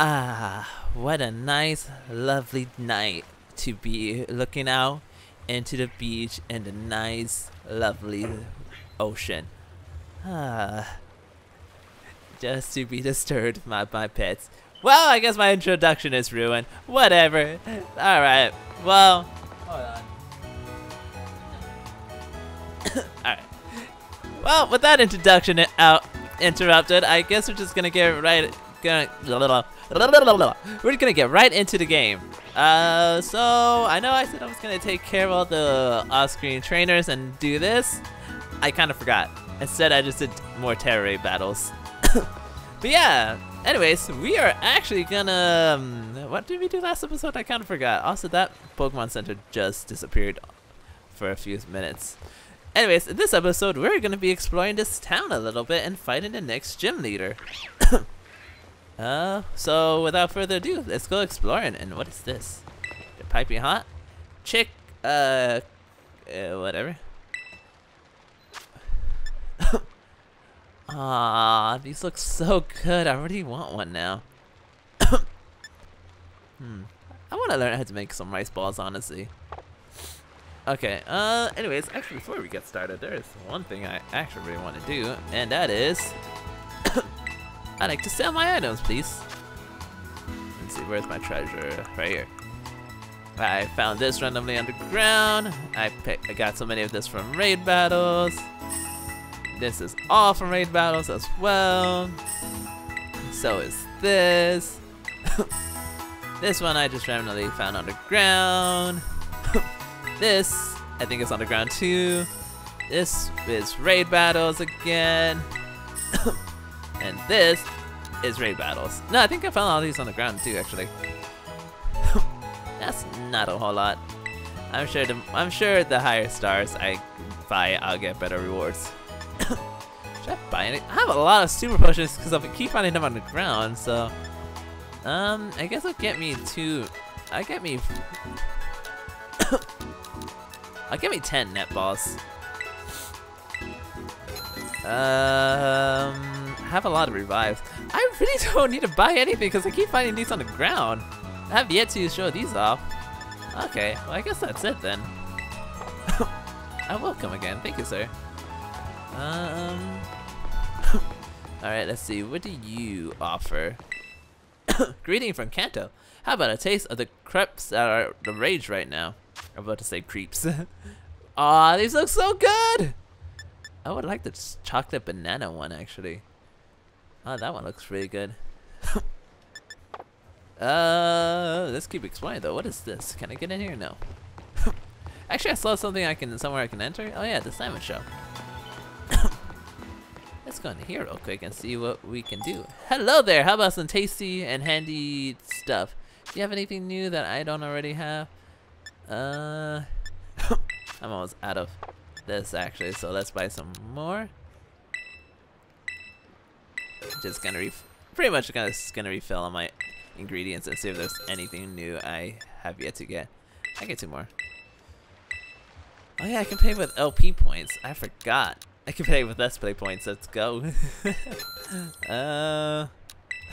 Ah, what a nice, lovely night to be looking out into the beach and the nice, lovely ocean. Ah, just to be disturbed by my pets. Well, I guess my introduction is ruined. Whatever. Alright, well, hold on. Alright. Well, with that introduction out interrupted, I guess we're just gonna get right gonna we're gonna get right into the game. Uh, so I know I said I was gonna take care of all the off-screen trainers and do this. I kind of forgot. Instead, I just did more Tera raid battles. but yeah, anyways, we are actually gonna. Um, what did we do last episode? I kind of forgot. Also, that Pokemon Center just disappeared for a few minutes. Anyways, in this episode, we're gonna be exploring this town a little bit and fighting the next gym leader. uh, so without further ado, let's go exploring. And what is this? The piping hot? Chick, uh, uh whatever. Ah, these look so good. I already want one now. hmm. I want to learn how to make some rice balls, honestly. Okay, uh, anyways, actually, before we get started, there is one thing I actually really want to do, and that is... I'd like to sell my items, please. Let's see, where's my treasure? Right here. I found this randomly underground. I, I got so many of this from raid battles. This is all from raid battles as well. So is this. this one I just randomly found underground. this, I think it's underground too. This is raid battles again. and this is raid battles. No, I think I found all these on the ground too, actually. That's not a whole lot. I'm sure the I'm sure the higher stars I buy, I'll get better rewards. Should I buy any? I have a lot of super potions because I keep finding them on the ground, so... Um, I guess it'll get me two... I get me... I'll get me 10 net balls. Um, have a lot of revives. I really don't need to buy anything because I keep finding these on the ground. I have yet to show these off. Okay, well I guess that's it then. I will come again. Thank you, sir. Um. Alright, let's see. What do you offer? Greeting from Kanto. How about a taste of the crepes that are the rage right now? I'm about to say creeps. Aw, these look so good! I would like the chocolate banana one, actually. Oh, that one looks really good. uh, let's keep exploring, though. What is this? Can I get in here? No. actually, I saw something I can somewhere I can enter. Oh, yeah, the Simon Show. Let's go in here real quick and see what we can do. Hello there! How about some tasty and handy stuff? Do you have anything new that I don't already have? Uh, I'm almost out of this actually, so let's buy some more. Just gonna ref pretty much gonna gonna refill on my ingredients and see if there's anything new I have yet to get. I get two more. Oh yeah, I can pay with LP points. I forgot. I can play with Let's Play points. Let's go. uh,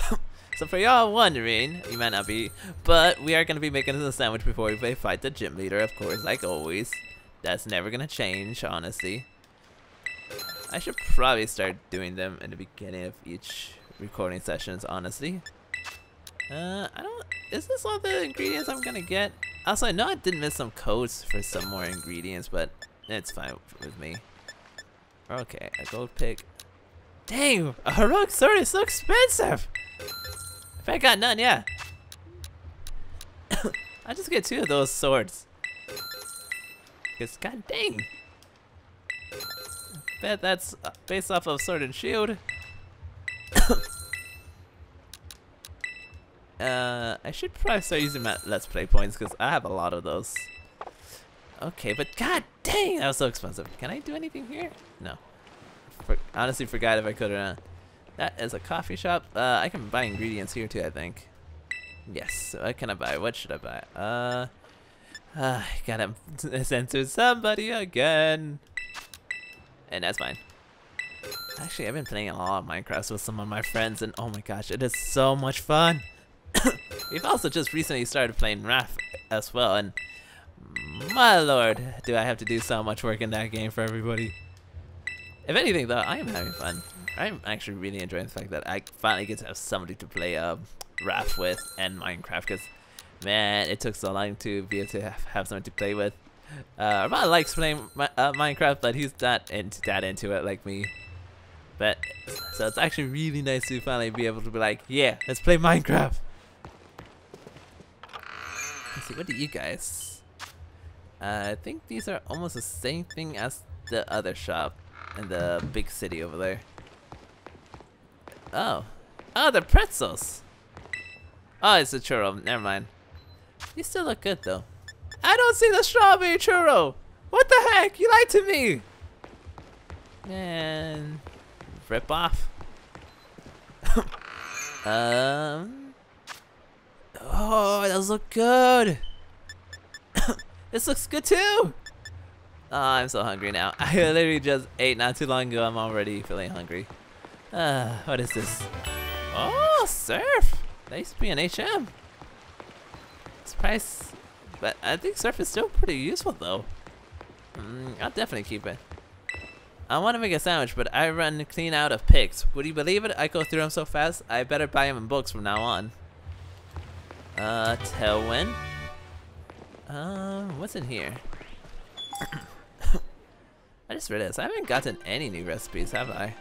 so for y'all wondering, you might not be, but we are to be making a sandwich before we fight the gym leader, of course, like always. That's never to change, honestly. I should probably start doing them in the beginning of each recording sessions, honestly. Uh, I don't... Is this all the ingredients I'm to get? Also, I know I did miss some codes for some more ingredients, but it's fine with me. Okay, a gold pick. Dang, a heroic sword is so expensive. If I got none, yeah. I just get two of those swords. Cause god dang. Bet that's uh, based off of sword and shield. uh, I should probably start using my let's play points because I have a lot of those. Okay, but god dang, that was so expensive. Can I do anything here? No. For, honestly forgot if I could or not. That is a coffee shop. Uh, I can buy ingredients here too, I think. Yes, what can I buy? What should I buy? Uh, uh I gotta to somebody again. And that's fine. Actually, I've been playing a lot of Minecraft with some of my friends, and oh my gosh, it is so much fun. we've also just recently started playing Wrath as well, and my lord, do I have to do so much work in that game for everybody. If anything, though, I am having fun. I'm actually really enjoying the fact that I finally get to have somebody to play uh, Wrath with and Minecraft, because, man, it took so long to be able to have, have someone to play with. Uh, Armand likes playing uh, Minecraft, but he's not that into it like me. But, so it's actually really nice to finally be able to be like, yeah, let's play Minecraft. Let's see, what do you guys? Uh, I think these are almost the same thing as the other shop in the big city over there. Oh. Oh, the pretzels. Oh, it's a churro. Never mind. You still look good, though. I don't see the strawberry churro. What the heck? You lied to me. Man. Rip off. um. Oh, those look good. this looks good too. Oh, I'm so hungry now. I literally just ate not too long ago. I'm already feeling hungry. Uh, what is this? Oh, surf. That used to be an HM. Surprise. But I think surf is still pretty useful though. Mm, I'll definitely keep it. I want to make a sandwich, but I run clean out of picks. Would you believe it? I go through them so fast, I better buy them in books from now on. Uh, Tailwind. Uh, what's in here? I just realized I haven't gotten any new recipes, have I?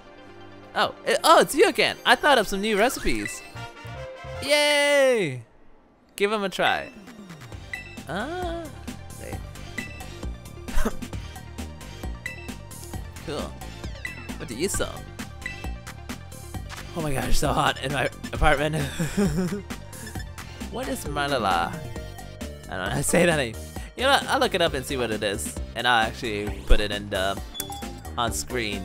Oh, it, oh, it's you again. I thought of some new recipes. Yay! Give them a try. Ah, cool. What do you sell? Oh my gosh, so hot in my apartment. what is Malala? I don't know how to say that name. You know? I'll look it up and see what it is. And I'll actually put it in the, on screen.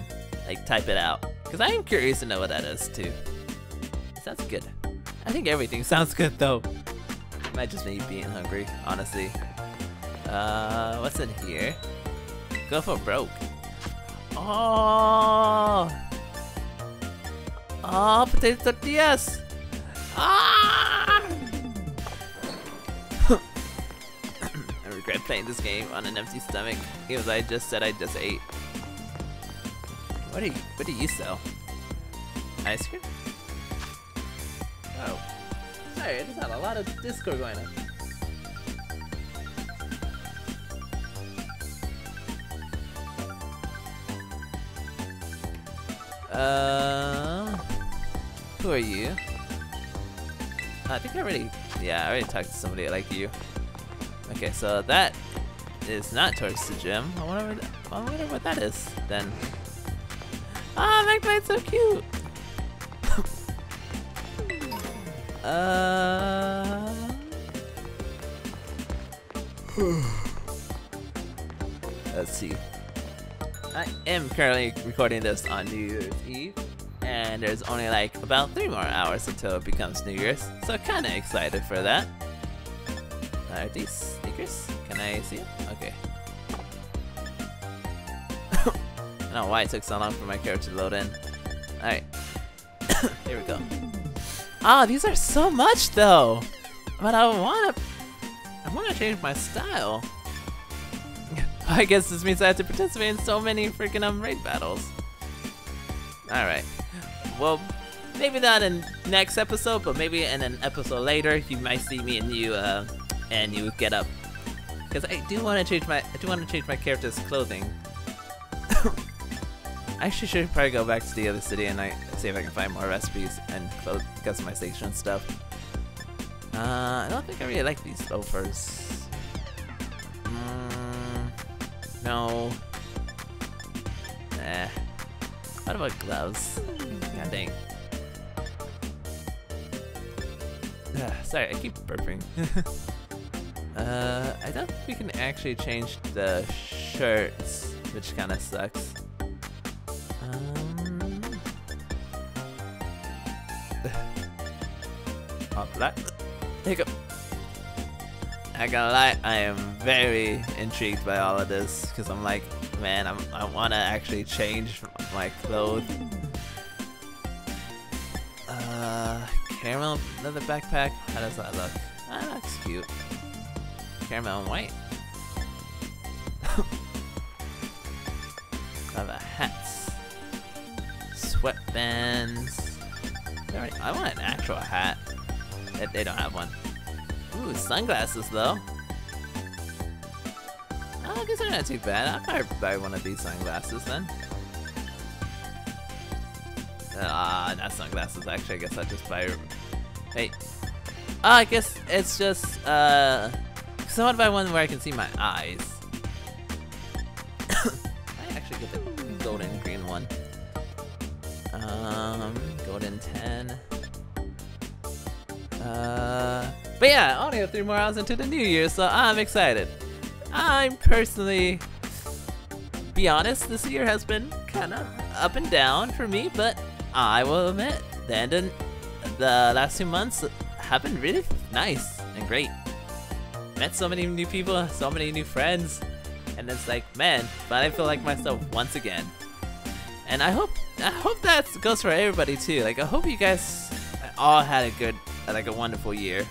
Like, type it out. Because I am curious to know what that is, too. Sounds good. I think everything sounds good, though. Might just be being hungry, honestly. Uh, what's in here? Go for broke. Oh! Oh, potato tortillas! Ah! I regret playing this game on an empty stomach because I just said I just ate. What do you, what do you sell? Ice cream? Oh. Sorry, I just had a lot of disco going on. Uh, who are you? I think I already, yeah, I already talked to somebody like you. Okay, so that is not towards the gym. I wonder, I wonder what that is then. Ah, Magpie's so cute. Uh. Let's see. I am currently recording this on New Year's Eve, and there's only like about three more hours until it becomes New Year's, so kind of excited for that. Are these sneakers? Can I see them? Okay. I don't know why it took so long for my character to load in. Alright. Here we go. Ah, oh, these are so much though! But I wanna... I wanna change my style. I guess this means I have to participate in so many freaking um, raid battles. Alright. Well, maybe not in next episode, but maybe in an episode later, you might see me and you, uh, and you get up. Because I do want to change my, I do want to change my character's clothing. I actually should probably go back to the other city and I see if I can find more recipes and customization stuff. Uh, I don't think I really like these loafers. No. Eh. What about gloves? God dang. sorry, I keep burping. uh, I don't think we can actually change the shirts, which kind of sucks. That hiccup. I gotta lie, I am very intrigued by all of this because I'm like, man, I'm, I want to actually change my clothes. Uh, caramel leather backpack. How does that look? Ah, that looks cute. Caramel and white. Lava hats. Sweatbands. I want an actual hat. They, don't have one. Ooh, sunglasses though. Oh, I guess they're not too bad. I'll probably buy one of these sunglasses then. Ah, uh, not sunglasses. Actually, I guess I'll just buy. Hey. Oh, I guess it's just uh. So I want to buy one where I can see my eyes. I actually get the But yeah, only have three more hours into the new year, so I'm excited. I'm personally, be honest, this year has been kind of up and down for me, but I will admit, the end of the last two months have been really nice and great. Met so many new people, so many new friends, and it's like, man, but I feel like myself once again. And I hope, I hope that goes for everybody too. Like, I hope you guys all had a good, like a wonderful year.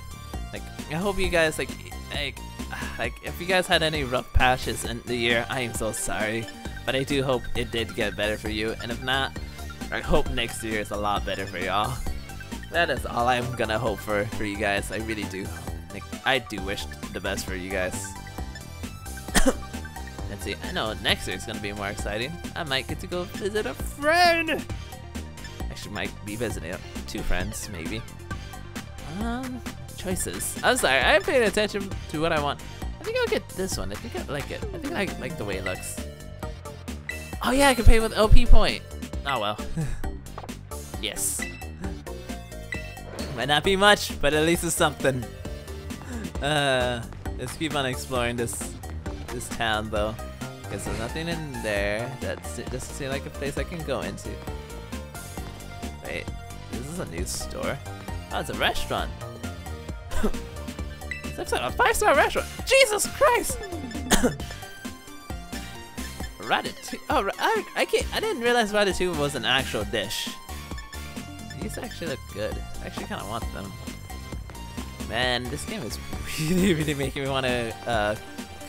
Like, I hope you guys like, like, like if you guys had any rough patches in the year, I am so sorry. But I do hope it did get better for you, and if not, I hope next year is a lot better for y'all. That is all I'm gonna hope for for you guys. I really do. Like, I do wish the best for you guys. Let's see. I know next year is gonna be more exciting. I might get to go visit a friend. Actually, might be visiting two friends, maybe. Um, choices. I'm sorry. I'm paying attention to what I want. I think I'll get this one. I think I like it. I think I like the way it looks. Oh yeah, I can pay with OP point. Oh well. yes. Might not be much, but at least it's something. Uh, let's keep on exploring this this town though, because there's nothing in there. That doesn't seem like a place I can go into. Wait, this is a new store. Oh, it's a restaurant. It's like a five-star restaurant. Jesus Christ! Ratatouille. Oh, I, I can't. I didn't realize ratatouille was an actual dish. These actually look good. I actually kind of want them. Man, this game is really, really making me want to uh,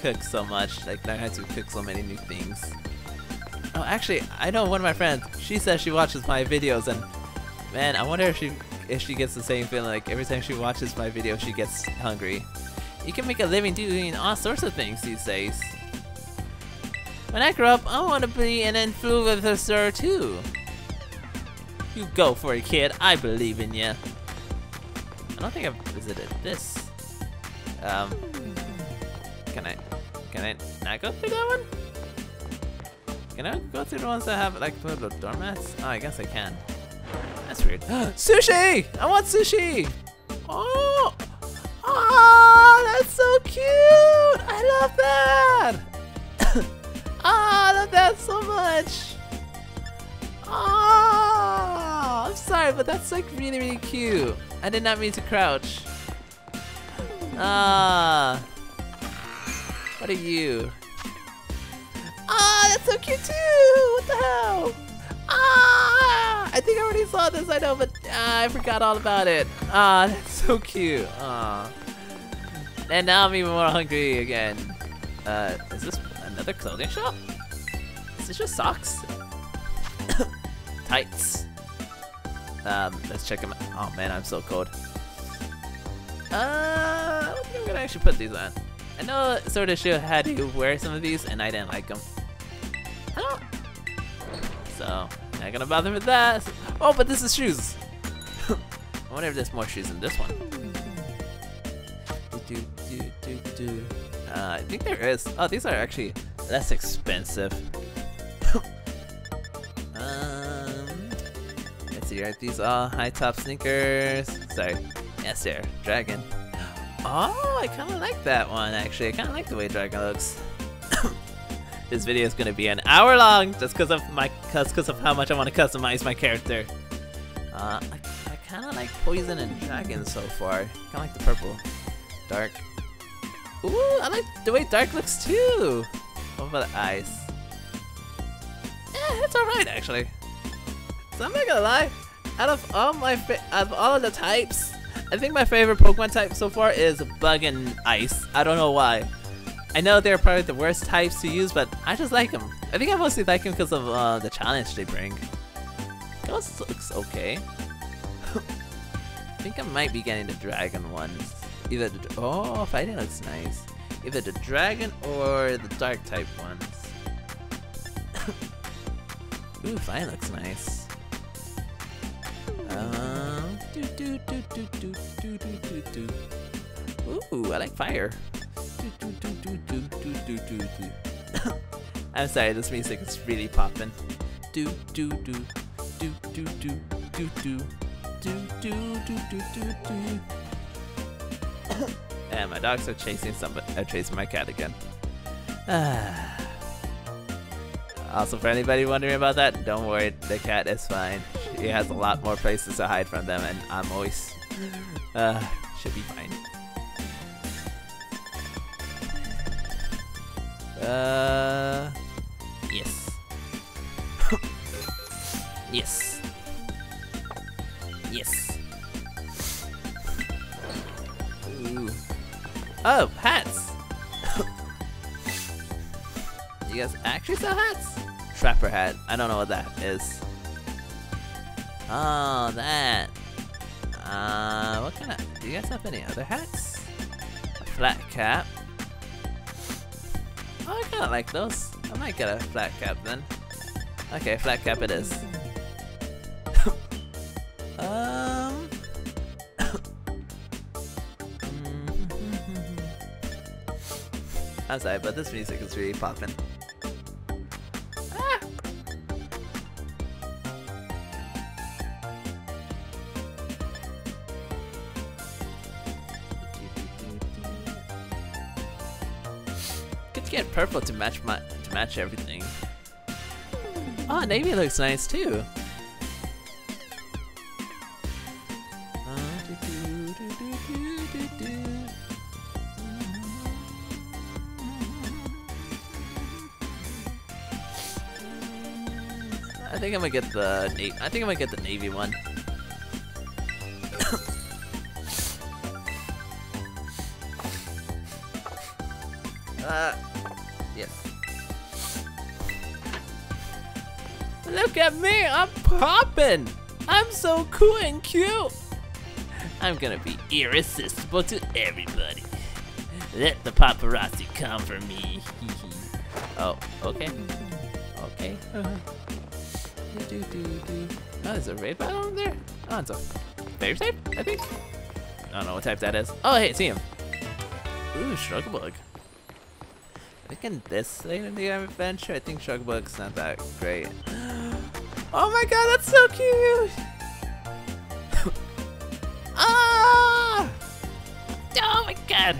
cook so much. Like, I how to cook so many new things. Oh, actually, I know one of my friends. She says she watches my videos, and man, I wonder if she if she gets the same feeling. Like every time she watches my video, she gets hungry. You can make a living doing all sorts of things these days. When I grow up, I want to be an influencer too. You go for it, kid. I believe in you. I don't think I've visited this. Um, can I, can I not go through that one? Can I go through the ones that have like little doormats? Oh, I guess I can. That's weird. sushi! I want sushi! Oh! Oh, that's so cute! I love that! oh, I love that so much! Oh, I'm sorry, but that's like really, really cute. I did not mean to crouch. Ah. What are you? Ah, that's so cute too! What the hell? Ah! I think I already saw this, I know, but ah, I forgot all about it. Ah, that's so cute. Ah. And now I'm even more hungry again. Uh, is this another clothing shop? Is this just socks? Tights. Um, let's check them out. Oh man, I'm so cold. Uh, I think I'm gonna actually put these on. I know Sword of Shield had you wear some of these, and I didn't like them. I don't. So, not gonna bother with that. Oh, but this is shoes. I wonder if there's more shoes in this one. Do, do, do, do. Uh, I think there is. Oh, these are actually less expensive. um, let's see, right? These are high top sneakers. Sorry. Yes, they're dragon. Oh, I kind of like that one actually. I kind of like the way dragon looks. this video is gonna be an hour long just because of my because of how much I want to customize my character. Uh, I, I kind of like poison and dragon so far. Kind of like the purple, dark. Ooh, I like the way dark looks too. What about the eyes? Yeah, it's alright actually. So I'm not gonna lie, out of all my out of all of the types, I think my favorite Pokemon type so far is Bug and Ice. I don't know why. I know they're probably the worst types to use, but I just like them. I think I mostly like them because of uh, the challenge they bring. Ghost looks okay. I think I might be getting the dragon ones. Either the, oh, fighting looks nice. Either the dragon or the dark type ones. Ooh, fighting looks nice. Um, do do do do do do do do. Ooh, I like fire. I'm sorry, this music is really popping. Do do do do do do do do do do do do do do. and my dogs are chasing somebody. Uh, chasing my cat again. also, for anybody wondering about that, don't worry, the cat is fine. She has a lot more places to hide from them, and I'm always uh, should be fine. Uh, yes. yes. Yes. Ooh. Oh, hats! you guys actually sell hats? Trapper hat. I don't know what that is. Oh, that. Uh, what kind of... Do you guys have any other hats? A flat cap. Oh, I kind of like those. I might get a flat cap then. Okay, flat cap it is. um... I'm sorry, but this music is really popping. To match my to match everything. Oh, navy looks nice too. I think I'm gonna get the. I think I'm gonna get the navy one. At me, I'm popping. I'm so cool and cute. I'm gonna be irresistible to everybody. Let the paparazzi come for me. oh, okay. Okay. Do, do, do. Oh, there's a raid battle in there? Oh, it's a fave type, I think? I don't know what type that is. Oh, hey, see him. Ooh, Shrugabug. I think in this late in the adventure, I think Shrugabug's not that great. Oh my god, that's so cute! ah! Oh my god!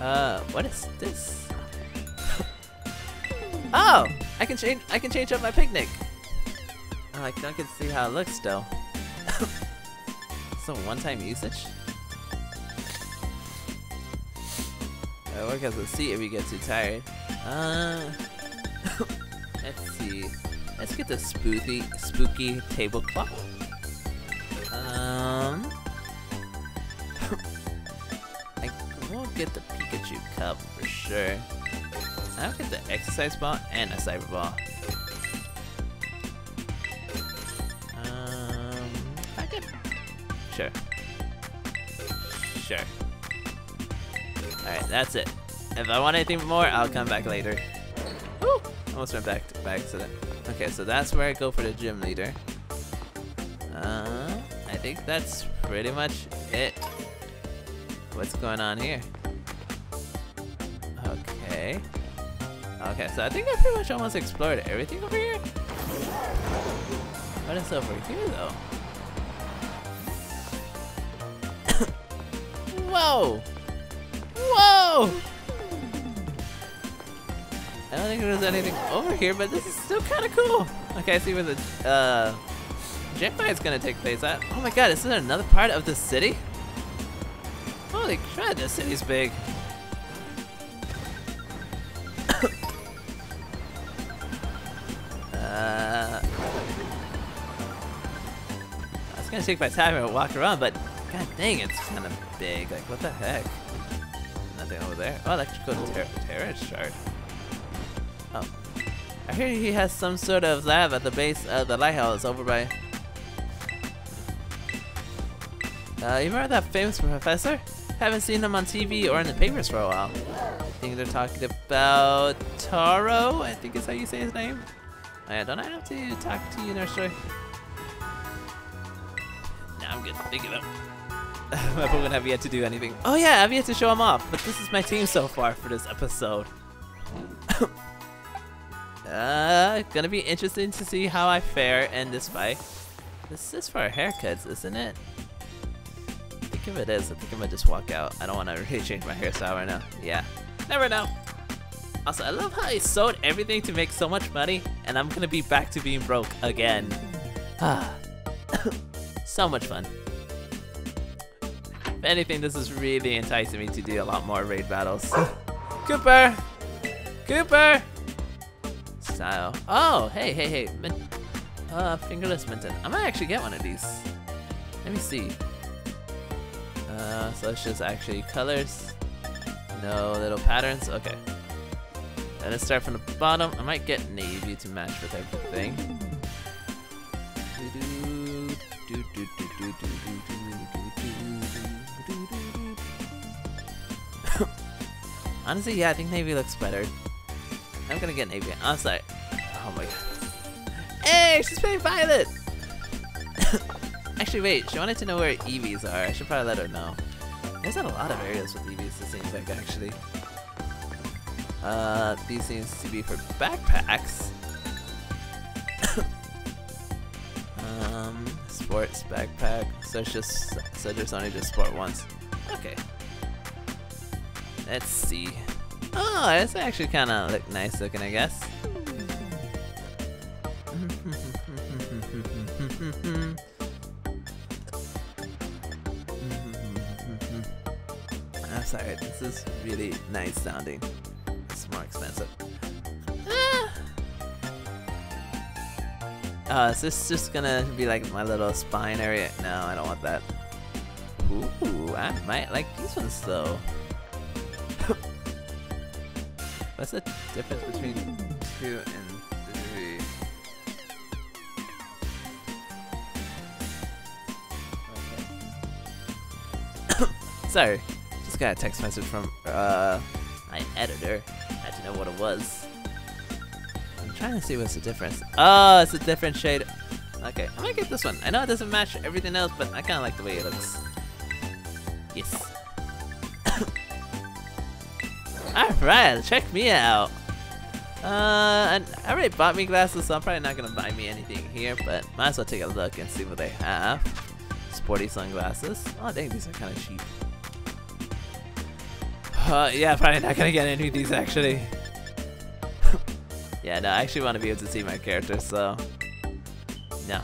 uh, what is this? oh! I can change I can change up my picnic! Oh, I can see how it looks still. so one-time usage? I work as a seat if you get too tired. Uh. Get the spooky, spooky tablecloth. Um, I won't get the Pikachu cup for sure. I'll get the exercise ball and a cyber ball. Um, I could. Sure. Sure. Alright, that's it. If I want anything more, I'll come back later. Woo! Almost went back to, back to that. Okay, so that's where I go for the gym leader. Uh, I think that's pretty much it. What's going on here? Okay. Okay, so I think I pretty much almost explored everything over here. What is over here, though? Whoa! Whoa! I don't think there's anything over here, but this is still kind of cool. Okay, I see where the uh, fight is gonna take place at. Oh my god, is this another part of the city? Holy crap, this city's big. uh, gonna take my time and walk around, but god dang, it's kind of big. Like, what the heck? Nothing over there. Oh, electrical ter Tera shard. Oh. I hear he has some sort of lab at the base of the lighthouse over by... Uh, you remember that famous professor? Haven't seen him on TV or in the papers for a while. I think they're talking about Taro, I think is how you say his name. Oh, yeah, don't I have to talk to you, Nurse Joy? Nah, I'm good. Thank you, though. My Pokemon have yet to do anything. Oh yeah, I've yet to show him off, but this is my team so far for this episode. uh, gonna be interesting to see how I fare in this fight. This is for haircuts, isn't it? I think if it is, I think I'm gonna just walk out. I don't want to really change my hairstyle right now. Yeah, never know. Also, I love how I sold everything to make so much money, and I'm gonna be back to being broke again. Ah, so much fun. If anything, this is really enticing me to do a lot more raid battles. Cooper! Cooper! Style. Oh, hey, hey, hey. Min uh, fingerless Minton. I might actually get one of these. Let me see. Uh, so it's just actually colors. No little patterns. Okay. let's start from the bottom. I might get navy to match with everything. Honestly, yeah, I think navy looks better. I'm gonna get an navy. I'm sorry. Oh my god. Hey, she's playing Violet! Actually, wait, she wanted to know where EVs are. I should probably let her know. There's not a lot of areas with EVs, it seems like, actually. Uh, these seems to be for backpacks. um, sports backpack. So it's just, so there's only just sport ones. Okay. Let's see. Oh, it's actually kind of look nice looking, I guess. I'm sorry, this is really nice sounding. It's more expensive. Ah. Uh, is this just gonna be like my little spine area? No, I don't want that. Ooh, I might like these ones though. What's the difference between two and three? Okay. Sorry, just got a text message from uh, my editor. I to know what it was. I'm trying to see what's the difference. Oh, it's a different shade. Okay, I'm gonna get this one. I know it doesn't match everything else, but I kind of like the way it looks. Yes. Alright, check me out. Uh, and I already bought me glasses, so I'm probably not gonna buy me anything here, but might as well take a look and see what they have. Sporty sunglasses. Oh dang, these are kind of cheap. Uh, yeah, probably not gonna get any of these actually. yeah, no, I actually want to be able to see my character, so no.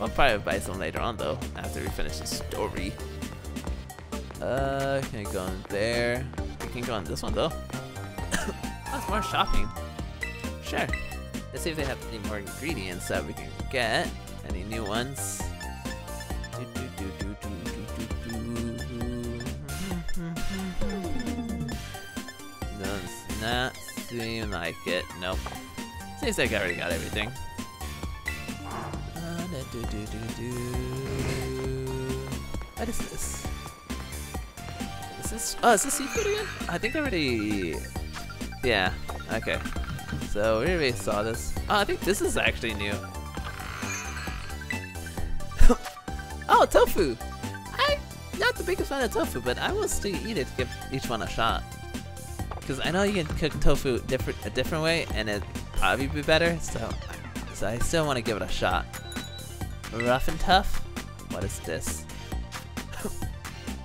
I'll probably buy some later on though, after we finish the story. Uh, can I go in there? Can go on this one though. That's more shopping. Sure. Let's see if they have any more ingredients that we can get. Any new ones? Does not seem like it. Nope. Seems like I already got everything. What is this? Is this? Oh, is this seafood again? I think I already. Yeah. Okay. So we already saw this. Oh, I think this is actually new. oh, tofu. I'm not the biggest fan of tofu, but I will still eat it to give each one a shot. Because I know you can cook tofu different a different way, and it probably be better. So, so I still want to give it a shot. Rough and tough. What is this?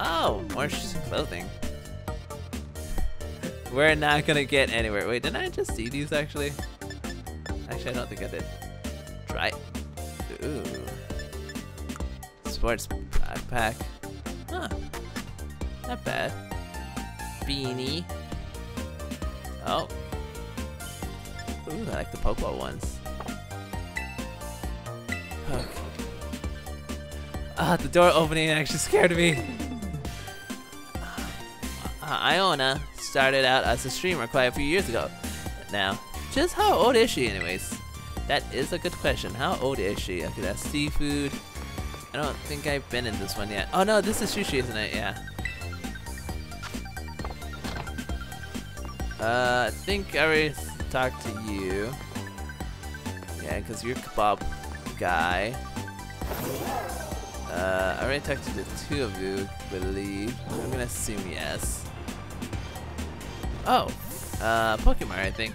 Oh, more clothing. We're not gonna get anywhere. Wait, didn't I just see these actually? Actually, I don't think I did. Try. Ooh. Sports backpack. Huh. Not bad. Beanie. Oh. Ooh, I like the Pokeball ones. Ah, the door opening actually scared me. Uh, Iono started out as a streamer quite a few years ago. Now, just how old is she anyways? That is a good question. How old is she? Okay, that's seafood. I don't think I've been in this one yet. Oh no, this is sushi, isn't it? Yeah. Uh, I think I already talked to you. Yeah, because you're kebab guy. Uh, I already talked to the two of you, believe. I'm gonna assume yes. Oh, uh, Pokemon, I think.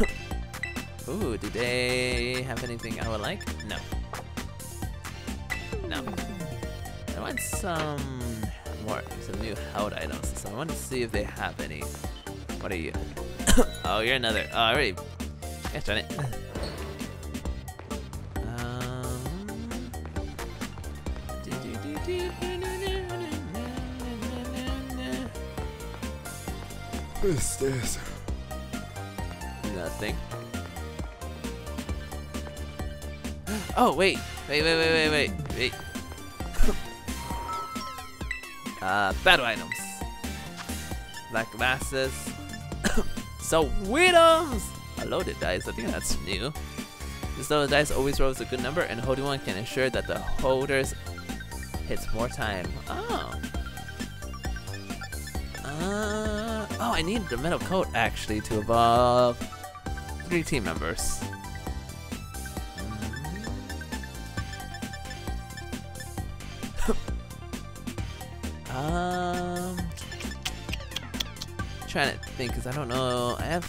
Ooh, do they have anything I would like? No. No. I want some more, some new held items. So I want to see if they have any. What are you? oh, you're another. Oh, I already. Yeah, done it. What's this? Nothing. Oh wait, wait, wait, wait, wait, wait, wait. uh, battle items. Black masses. Sweetums! A loaded dice. I think that's new. This loaded dice always rolls a good number, and holding one can ensure that the holders hits more time. Oh. Uh, oh, I need the metal coat actually to evolve three team members. um, trying to think because I don't know. I have,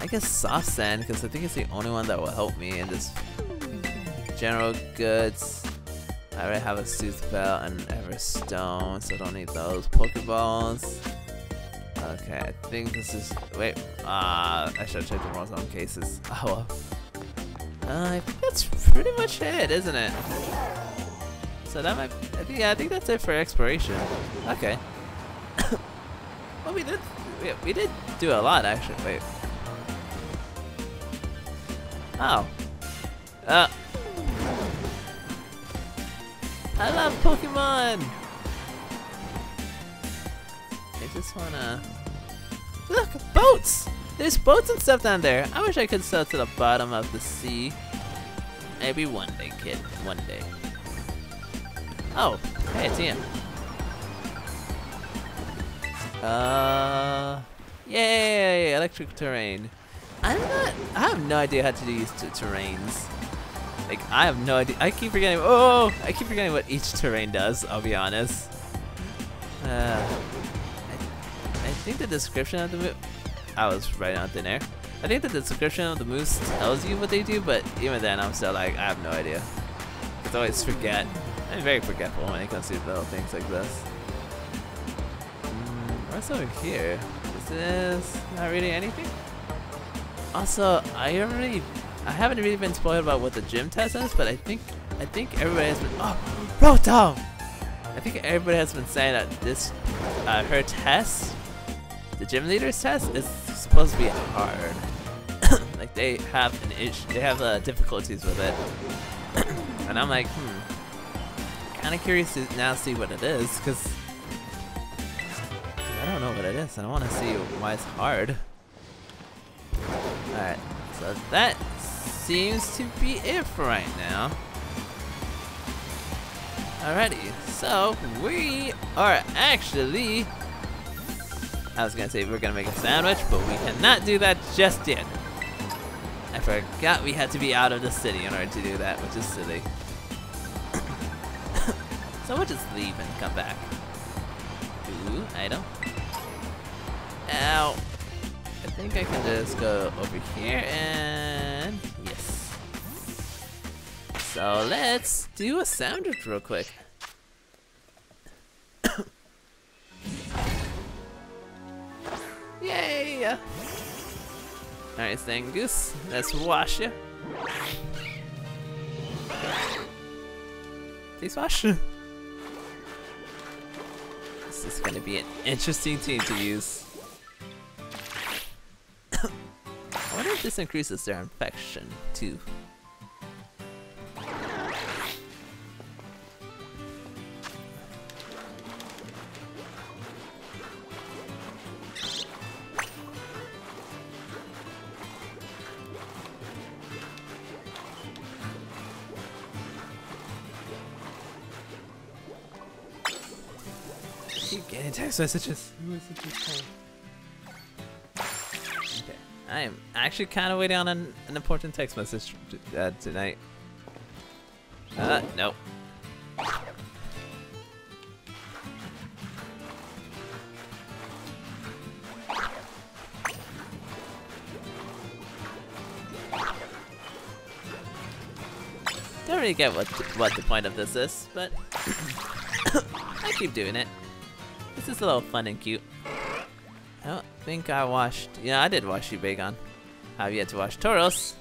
I guess soft sand because I think it's the only one that will help me in this general goods. I already have a Soothe Bell and Everstone, so I don't need those Pokeballs. Okay, I think this is. Wait, uh, I should have checked the Warzone cases. Oh well. Uh, I think that's pretty much it, isn't it? So that might. I think, yeah, I think that's it for exploration. Okay. well, we did. We, we did do a lot actually. Wait. Oh. Uh. I love Pokemon! I just wanna... Look! Boats! There's boats and stuff down there. I wish I could sail to the bottom of the sea. Maybe one day, kid. One day. Oh, hey, it's Ian. Uh, yay! Electric terrain. I'm not. I have no idea how to use the terrains. Like, I have no idea. I keep forgetting. Oh, I keep forgetting what each terrain does. I'll be honest. Uh, think the description of the move. I was right on thin air. I think the description of the moves tells you what they do, but even then, I'm still like, I have no idea. Cause I always forget. I'm very forgetful when it comes to little things like this. Mm, what's over here? Is this is not really anything? Also, I already I haven't really been spoiled about what the gym test is, but I think I think everybody has been oh Rotom! I think everybody has been saying that this uh, her test, the gym leader's test, is supposed to be hard. like they have an issue, they have uh, difficulties with it, and I'm like, hmm, kind of curious to now see what it is, cause, I don't know what it is, I want to see why it's hard. Alright, so that seems to be it for right now. Alrighty, so we are actually... I was gonna say we're gonna make a sandwich, but we cannot do that just yet. I forgot we had to be out of the city in order to do that, which is silly. so we'll just leave and come back. Ooh, item. Ow. I think I can just go over here and yes. So let's do a sandwich real quick. Yay! Alright, Zangoose, let's wash you. Please wash. This is gonna be an interesting team to use. I wonder if this increases their infection too. Text messages. Okay. I am actually kind of waiting on an, an important text message uh, tonight. Uh, nope. Don't really get what what the point of this is, but I keep doing it. This is a little fun and cute. I don't think I watched. Yeah, I did watch you, Bagon. I've yet to watch Tauros.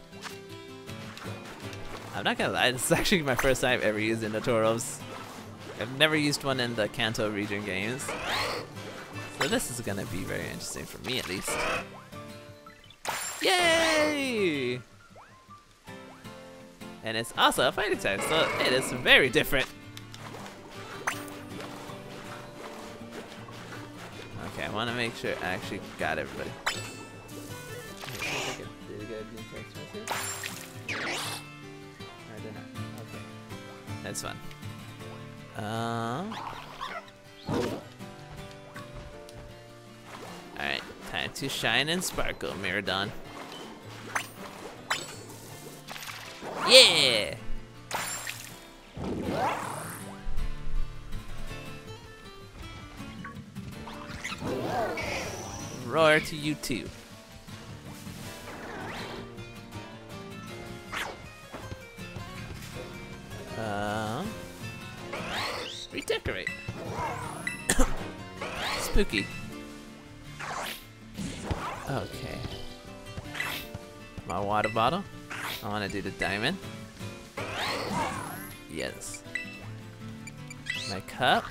I'm not gonna lie, this is actually my first time ever using the Tauros. I've never used one in the Kanto region games. So this is gonna be very interesting for me at least. Yay! And it's also a fighting type, so it is very different. Want to make sure I actually got everybody. That's fun. Um. Alright, time to shine and sparkle, Miraidon. Yeah! Roar to you too. Um, redecorate. Spooky. Okay. My water bottle. I want to do the diamond. Yes. My cup.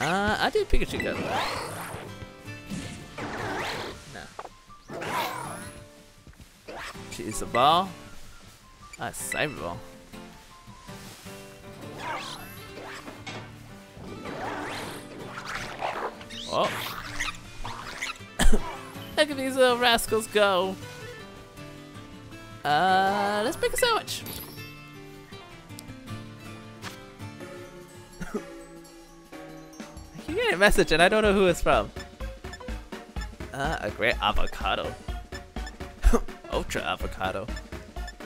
Uh, I do Pikachu cup. Choose a ball. Ah, cyber ball. Oh. Look at these little rascals go. Uh, let's make a sandwich. you get a message and I don't know who it's from. Uh, a great avocado. Ultra avocado.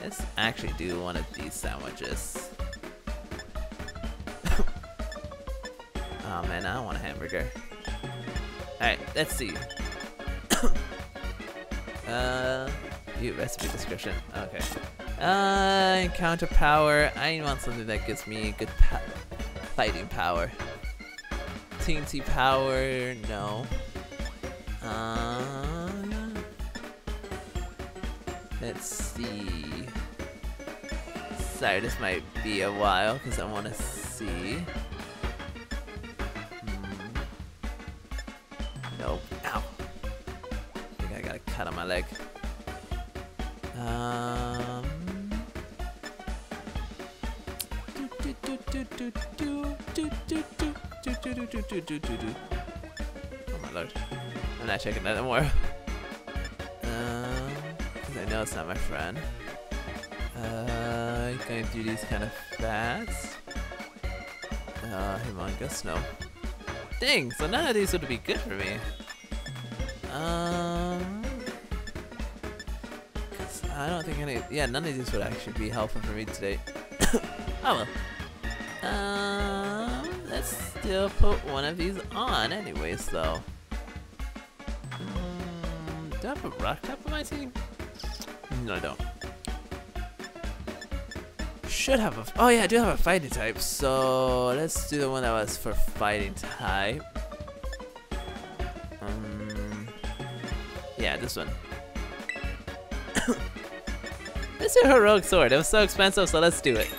Let's actually do one of these sandwiches. oh man, I want a hamburger. Alright, let's see. uh, view recipe description. Okay. Uh, encounter power. I want something that gives me good fighting power. TNT power, no. Uh, let's see. Sorry, this might be a while because I want to see. Nope. Ow. I think I got a cut on my leg. Um. Oh my lord. I'm not checking that anymore. I know it's not my friend. Uh, gonna do these kind of fast. Uh, humongous, no. Dang, so none of these would be good for me. Um, I don't think any, yeah, none of these would actually be helpful for me today. oh well. Um, let's still put one of these on anyways, though. Um, do I a rock type on my team? No, I don't. Should have a, oh yeah, I do have a fighting type, so let's do the one that was for fighting type. Um, yeah, this one. let's do heroic sword. It was so expensive, so let's do it.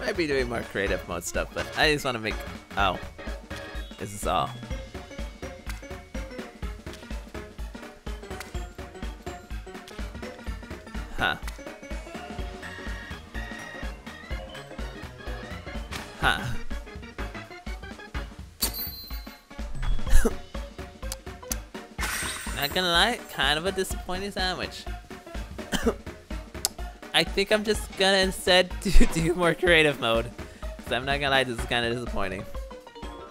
Might be doing more creative mode stuff, but I just want to make. Oh, this is all. Kind of a disappointing sandwich. I think I'm just gonna instead do, do more creative mode. 'Cause I'm not gonna lie, this is kind of disappointing.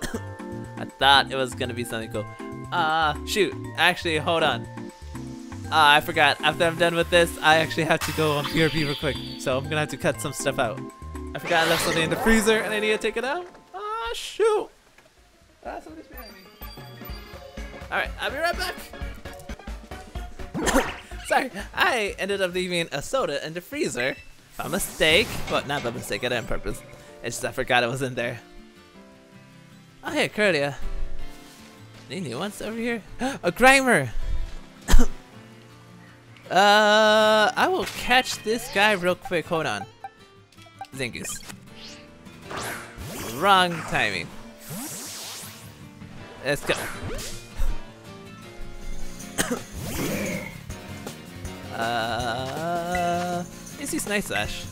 I thought it was gonna be something cool. Ah, uh, shoot. Actually, hold on. Ah, uh, I forgot. After I'm done with this, I actually have to go on BRB real quick. So I'm gonna have to cut some stuff out. I forgot I left something in the freezer and I need to take it out. Ah, shoot. Ah, behind me. Alright, I'll be right back. Sorry, I ended up leaving a soda in the freezer by mistake. Well, not by mistake, I did on purpose. It's just I forgot it was in there. Oh, hey, Kirlia. Any new ones over here? a Grimer! uh, I will catch this guy real quick. Hold on. Zingus. Wrong timing. Let's go. Uh, this is nice, Ash.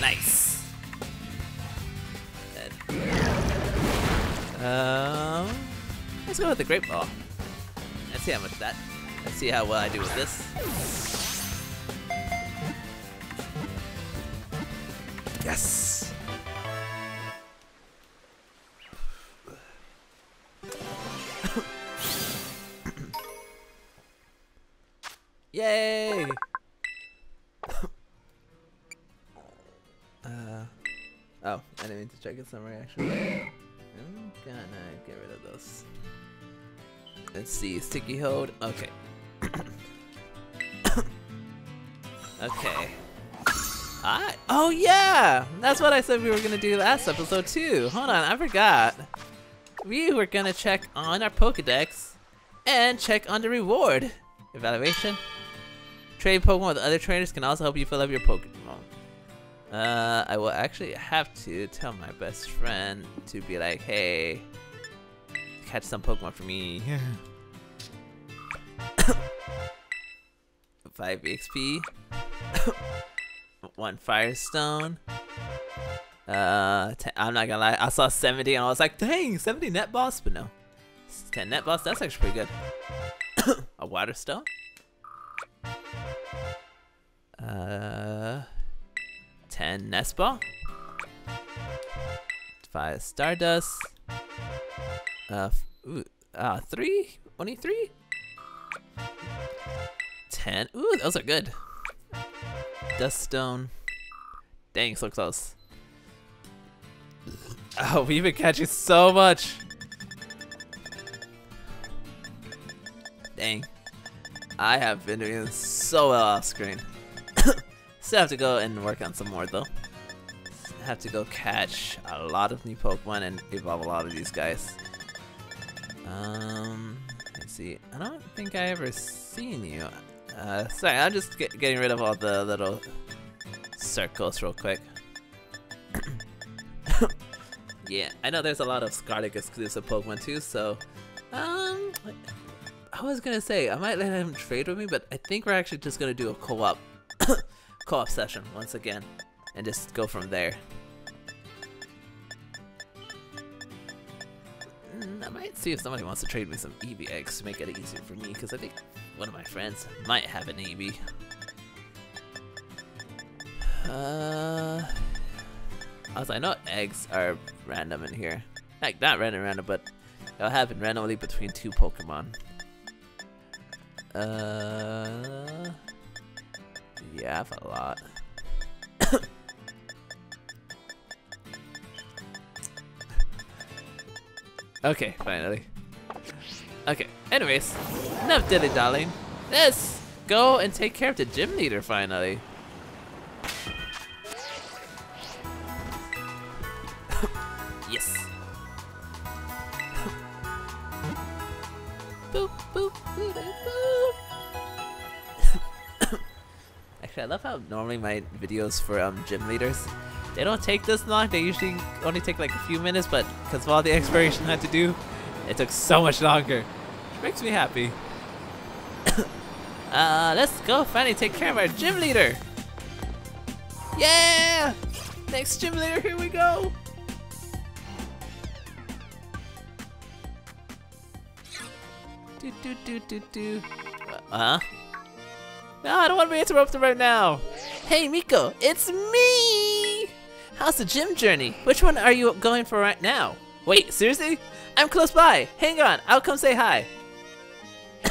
Nice. Um, let's go with the great ball. Let's see how much that. Let's see how well I do with this. Check it somewhere actually. I'm gonna get rid of those. Let's see, sticky hold. Okay. okay. I oh yeah, that's what I said we were gonna do last episode too. Hold on, I forgot. We were gonna check on our Pokedex and check on the reward evaluation. Trade Pokemon with other trainers can also help you fill up your Pokemon. Uh, I will actually have to tell my best friend to be like, hey, catch some Pokemon for me. 5 XP. One Firestone. Uh, I'm not gonna lie, I saw 70 and I was like, dang, 70 net boss, but no. 10 net boss, that's actually pretty good. A Water Stone. Uh, 10 Nespa. 5 Stardust. Uh, ooh, uh, 3? Only 3? 10. Ooh, those are good. Dust Stone. Dang, so close. Oh, we've been catching so much. Dang. I have been doing so well off screen. Still have to go and work on some more though. Have to go catch a lot of new Pokemon and evolve a lot of these guys. Um, let's see. I don't think I ever seen you. Uh, sorry, I'm just get getting rid of all the little circles real quick. yeah, I know there's a lot of Scarlet exclusive Pokemon too, so um, I was gonna say I might let him trade with me, but I think we're actually just gonna do a co-op co-op session once again and just go from there. Mm, I might see if somebody wants to trade me some Eevee eggs to make it easier for me because I think one of my friends might have an Eevee. Uh, also, I know eggs are random in here. Like, not random, random, but they'll happen randomly between two Pokemon. Uh, yeah, I have a lot. okay, finally. Okay, anyways, enough dilly darling. Let's go and take care of the gym leader finally. Normally my videos for um, gym leaders, they don't take this long. They usually only take like a few minutes, but because of all the exploration I had to do, it took so much longer. Which makes me happy. uh, let's go finally take care of our gym leader. Yeah! Next gym leader, here we go. Do do do do do. Uh huh? No, I don't want to be interrupted right now. Hey, Miko, it's me! How's the gym journey? Which one are you going for right now? Wait, seriously? I'm close by. Hang on, I'll come say hi.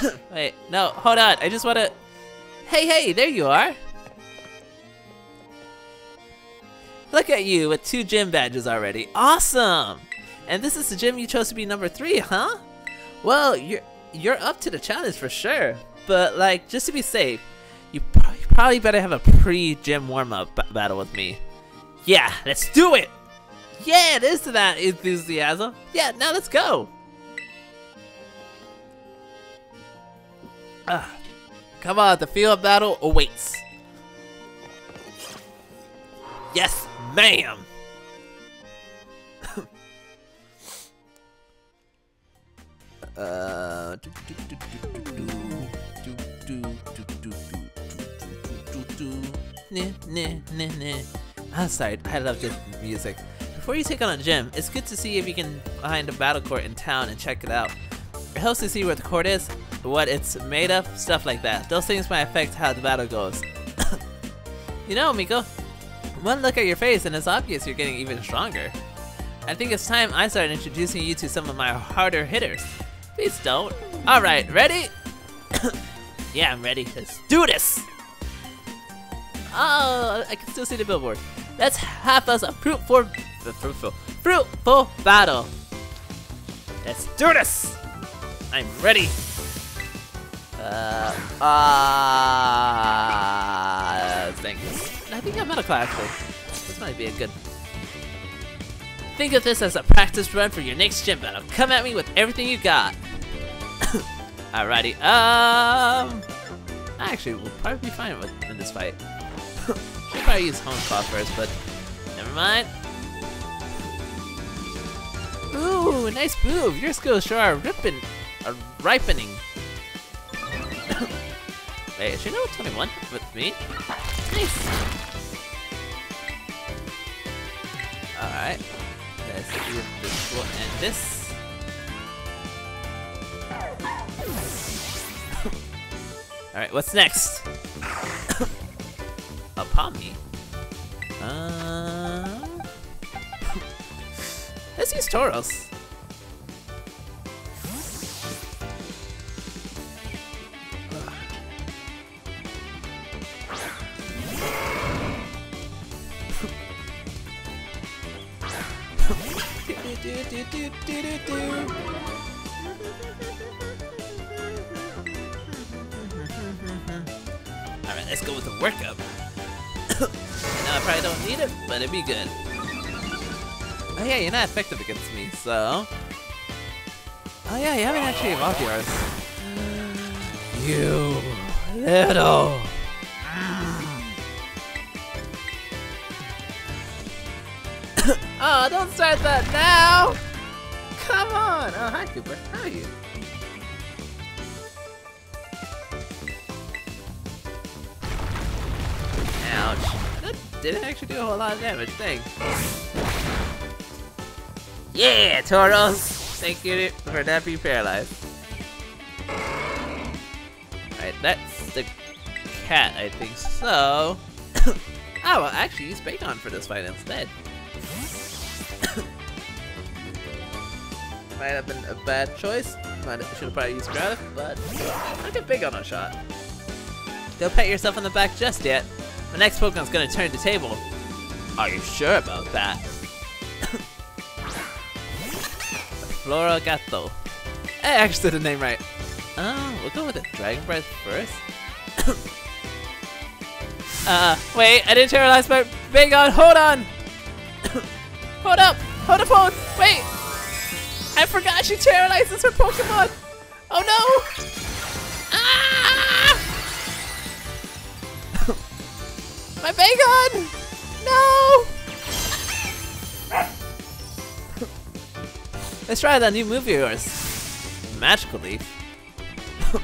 Wait, no, hold on. I just wanna... Hey, hey, there you are. Look at you with two gym badges already. Awesome! And this is the gym you chose to be number three, huh? Well, you're you're up to the challenge for sure. But like, just to be safe, you probably better have a pre-gym warm-up battle with me. Yeah, let's do it! Yeah, it is to that enthusiasm. Yeah, now let's go. Ah, come on, the field battle awaits. Yes, ma'am. uh, I'm sorry, I love this music. Before you take on a gym, it's good to see if you can find a battle court in town and check it out. It helps to see where the court is, what it's made of, stuff like that. Those things might affect how the battle goes. you know, Miko, one look at your face and it's obvious you're getting even stronger. I think it's time I start introducing you to some of my harder hitters. Please don't. Alright, ready? yeah, I'm ready. Let's do this! Oh, I can still see the billboard. Let's have us a fruitful, fruitful, fruitful battle. Let's do this! I'm ready. Uh, ah, uh, thanks. I think I'm medical actually. This might be a good. Think of this as a practice run for your next gym battle. Come at me with everything you got. Alrighty, um, actually, we'll probably be fine with in this fight. Should probably use home claw first, but never mind. Ooh, nice move. Your skills sure are ripping, are ripening. Wait, should I know 21 with me? Nice. Alright. Let's if this will end this. Alright, what's next? Upon me? Uh... Let's use Tauros. Alright, let's go with the workup. Now I probably don't need it, but it'd be good. Oh yeah, you're not effective against me, so... Oh yeah, you haven't actually evolved yours. You little... oh, don't start that now! Come on! Oh, hi Cooper. How are you? Ouch. Didn't actually do a whole lot of damage, thanks. Yeah, Tauros! Thank you for not being paralyzed. Alright, that's the cat, I think so. oh, well, actually use Bagon for this fight instead. Might have been a bad choice. Might have, should have probably used Growlithe, but I'll get big on a shot. Don't pat yourself on the back just yet. The next Pokemon's gonna turn the table. Are you sure about that? Floragato. I actually said the name right. Oh, we'll go with the Dragon Breath first. uh, wait, I didn't terrorize my Bagon. Hold on. hold up. Hold up, hold. Wait. I forgot she terrorizes her Pokemon. Oh no. Ah! My Bagon. No. Let's try that new move of yours. Magical Leaf.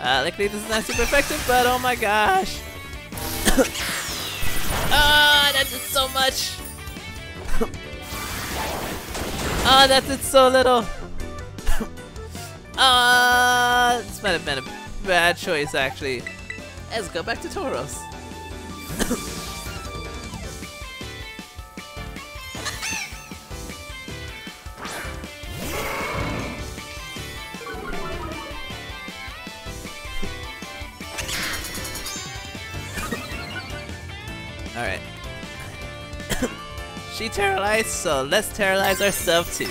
uh, luckily this is not super effective, but oh my gosh. Ah, oh, that did so much. Ah, oh, that did so little. Ah, uh, this might have been a bad choice actually. Let's go back to Tauros. Alright. she terrorized, so let's terrorize ourselves too.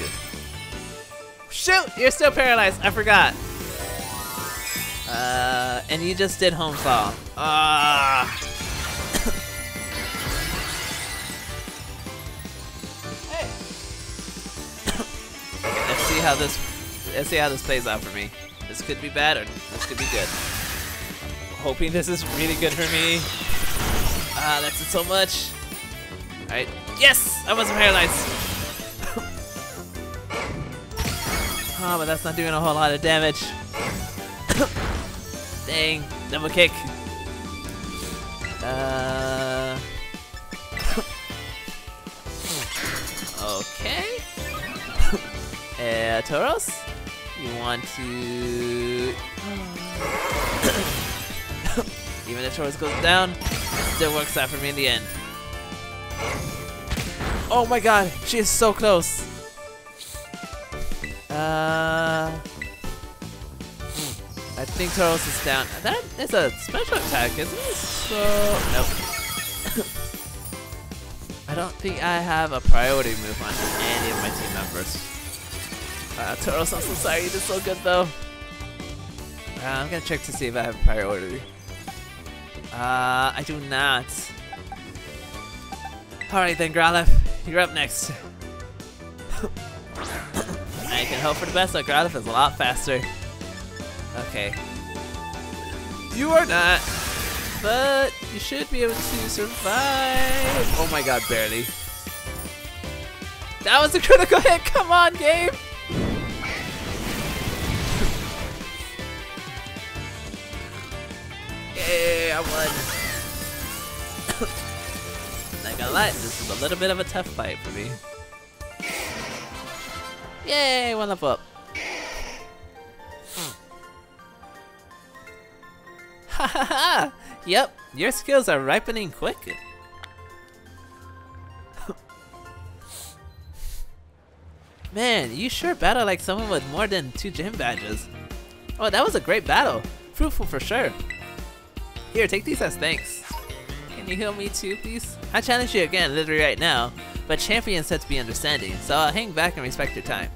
Shoot! You're still paralyzed, I forgot! Uh, and you just did home fall. Ah! Uh. How this. Let's see how this plays out for me. This could be bad, or this could be good. hoping this is really good for me. Ah, that's it so much. Alright. Yes! I wasn't paralyzed. Oh, but that's not doing a whole lot of damage. Dang, double kick. Uh. okay. Uh, Tauros, you want to? Even if Tauros goes down, still works out for me in the end. Oh my god, she is so close. Uh, I think Tauros is down. That is a special attack, isn't it? So, nope. I don't think I have a priority move on any of my team members. Uh, Tauros, I'm so sorry, so good though. Uh, I'm gonna check to see if I have a priority. Uh, I do not. Alright then, Growlithe, you're up next. I can hope for the best, but Growlithe is a lot faster. Okay. You are not, but you should be able to survive. Oh my god, barely. That was a critical hit, come on game! Yay, I won. Not gonna lie, this is a little bit of a tough fight for me. Yay, one level up. Ha ha ha! Yep, your skills are ripening quick. Man, you sure battle like someone with more than two gym badges. Oh, that was a great battle. Fruitful for sure. Here, take these as thanks. Can you heal me too, please? I challenge you again, literally right now, but champion said to be understanding, so I'll hang back and respect your time.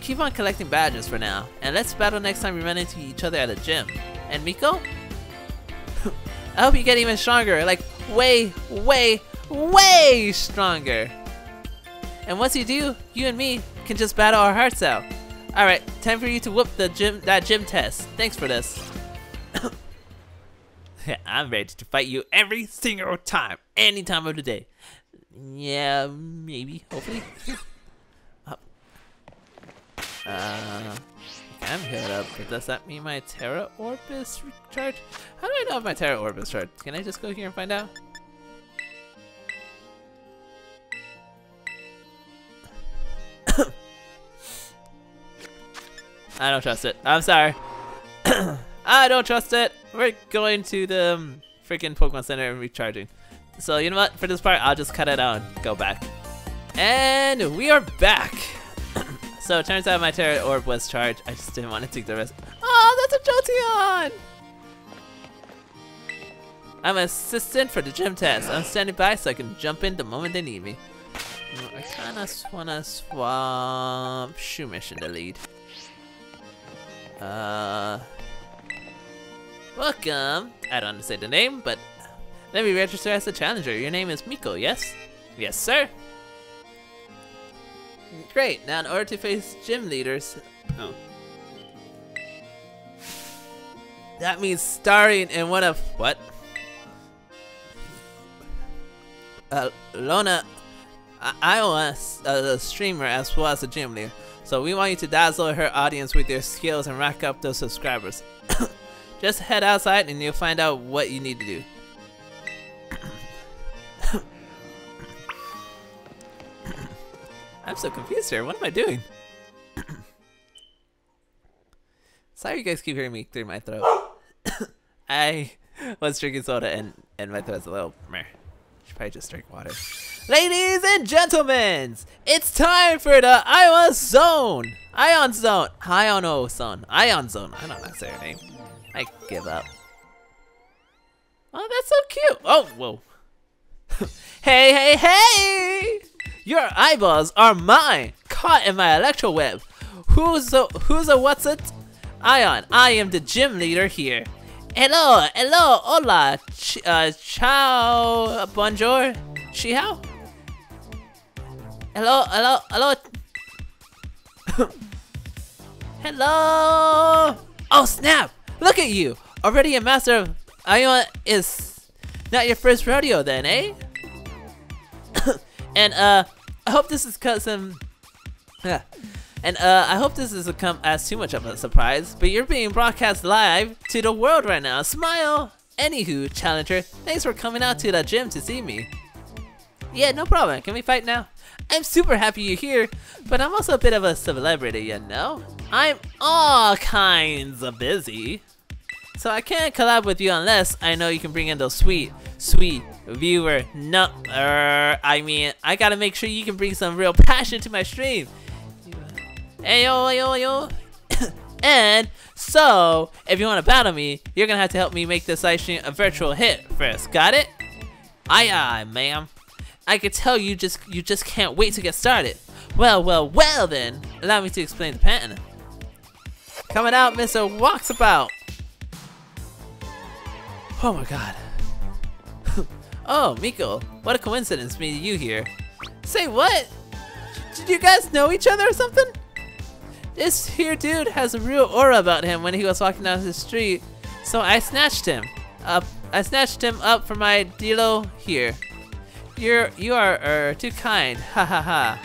Keep on collecting badges for now, and let's battle next time we run into each other at a gym. And Miko? I hope you get even stronger, like way, way, way stronger. And once you do, you and me can just battle our hearts out. Alright, time for you to whoop the gym that gym test. Thanks for this. I'm ready to fight you every single time, any time of the day. Yeah, maybe, hopefully. Up. Uh, I'm healed up, but does that mean my Tera Orb is recharged? How do I know if my Tera Orb is charged? Can I just go here and find out? I don't trust it. I'm sorry. I don't trust it. We're going to the um, freaking Pokemon Center and recharging. So you know what? For this part, I'll just cut it out and go back. And we are back. so it turns out my Tera Orb was charged. I just didn't want to take the risk. Oh, that's a Jolteon! I'm an assistant for the gym test. I'm standing by so I can jump in the moment they need me. I kinda wanna swap Schumish in the lead. Uh, welcome. I don't say the name, but let me register as a challenger. Your name is Miko, yes? Yes, sir. Great. Now, in order to face gym leaders, oh, that means starring in one of what? Uh, Lona, I was a streamer as well as a gym leader. So we want you to dazzle her audience with your skills and rack up those subscribers. Just head outside and you'll find out what you need to do. I'm so confused here. What am I doing? Sorry you guys keep hearing me through my throat. I was drinking soda and, and my throat's a little meh. Should probably just drink water. Ladies and gentlemen, it's time for the Iowa Zone. Ion Zone. Ion Zone. Ion Zone. I don't know how to say her name. I give up. Oh, that's so cute. Oh, whoa. Hey, hey, hey! Your eyeballs are mine, caught in my electro web. Who's a who's a what's it? Ion, I am the gym leader here. Hello, hello, hola, ch uh, ciao, bonjour, Shihao. Hello, hello, hello. hello. Oh snap! Look at you, already a master of Ion is not your first rodeo then, eh? and uh, I hope this is cousin. Yeah. And uh, I hope this doesn't come as too much of a surprise, but you're being broadcast live to the world right now. Smile! Anywho, Challenger, thanks for coming out to the gym to see me. Yeah, no problem. Can we fight now? I'm super happy you're here, but I'm also a bit of a celebrity, you know? I'm all kinds of busy. So I can't collab with you unless I know you can bring in those sweet, sweet viewer no er, I mean, I gotta make sure you can bring some real passion to my stream. Ayo, ayo, ayo. and so, if you want to battle me, you're gonna have to help me make this live stream a virtual hit first. Got it? Aye, aye, ma'am. I can tell you just you just can't wait to get started. Well, well, well then. Allow me to explain the pattern. Coming out, Mr. Walksabout. Oh my god. oh, Miko, what a coincidence meeting you here. Say what? Did you guys know each other or something? This here dude has a real aura about him when he was walking down the street, so I snatched him up. I snatched him up for my Dilo here. You're you are er, too kind, ha ha ha.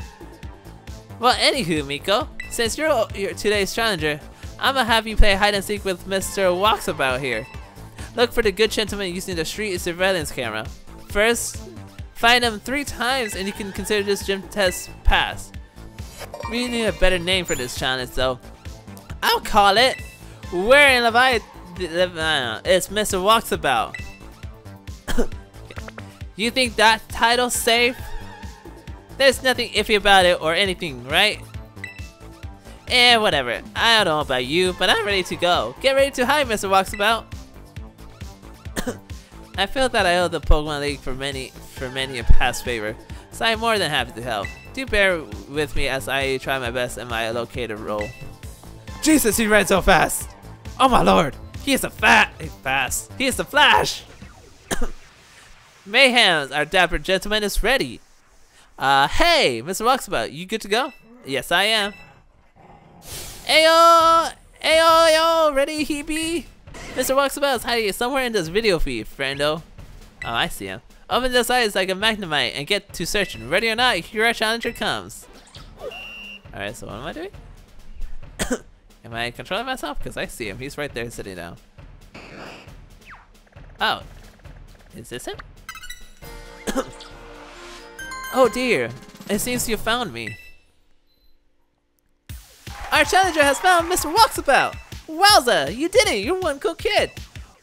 Well, anywho, Miko, since you're, you're today's challenger, I'm gonna have you play hide and seek with Mr. Walksabout here. Look for the good gentleman using the street surveillance camera. First, find him three times and you can consider this gym test passed. We need a better name for this challenge though. I'll call it Where in Levincia uh, it's Mr. Walksabout. you think that title's safe? There's nothing iffy about it or anything, right? Eh, whatever. I don't know about you, but I'm ready to go. Get ready to hide, Mr. Walksabout. I feel that I owe the Pokemon League for many for many a past favor, so I'm more than happy to help. Do bear with me as I try my best in my locator role. Jesus, he ran so fast! Oh my lord! He is a fat fast. He is the Flash! Mayhems, our dapper gentleman is ready. Uh, hey, Mr. Walksabout, you good to go? Yes, I am. Ayo! Ayo, ayo, ready, he be? Mr. Walksabout is hiding somewhere in this video feed, friendo. Oh, I see him. Open those eyes like a magnemite and get to searching. Ready or not, here our challenger comes. Alright, so what am I doing? am I controlling myself? Because I see him. He's right there sitting down. Oh. Is this him? oh dear. It seems you found me. Our challenger has found Mr. Walksabout! Wowza, you did it! You're one cool kid!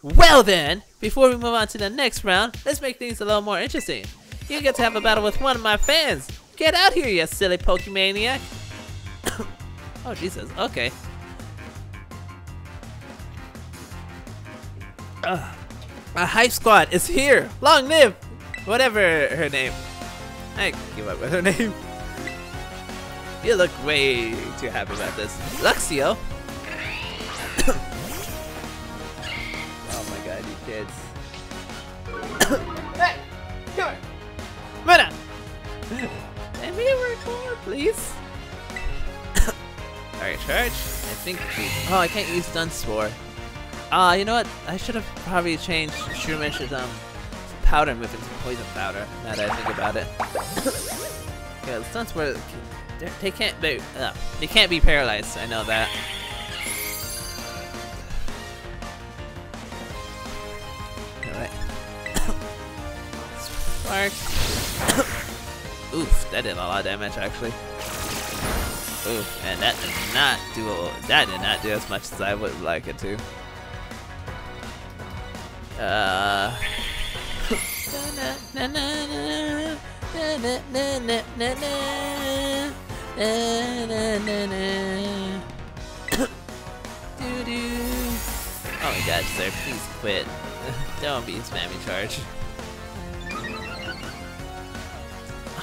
Well then, before we move on to the next round, let's make things a little more interesting. You get to have a battle with one of my fans. Get out here, you silly Pokemaniac! oh Jesus, okay. Uh, a hype squad is here! Long live! Whatever her name. I give up with her name. You look way too happy about this. Luxio! oh my god, you kids. hey! Come here! Mana! Let me record, please! Alright, charge. I think Oh, I can't use Stun Spore. Ah, uh, you know what? I should have probably changed Shroomis's um, powder move into poison powder, now that I think about it. yeah, Stun Spore, they can't be, uh, they can't be paralyzed, I know that. All right. Spark. Oof, that did a lot of damage actually. Oof, and that did not do that did not do as much as I would like it to. Uh. Oh my god, sir, please quit. Don't be spammy charge.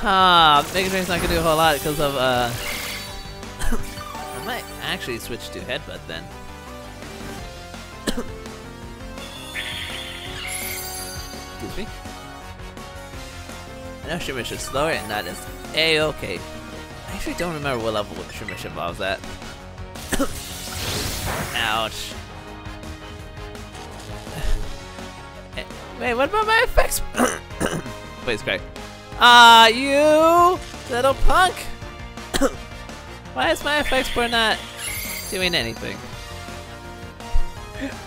Ah, Mega Drain's not gonna do a whole lot because of, uh... I might actually switch to Headbutt then. Excuse me. I know Shimish is slower and that is a-okay. I actually don't remember what level Shimish evolves at. Ouch. Wait, what about my effects? Please, Craig. Ah, you little punk! Why is my effects for not doing anything?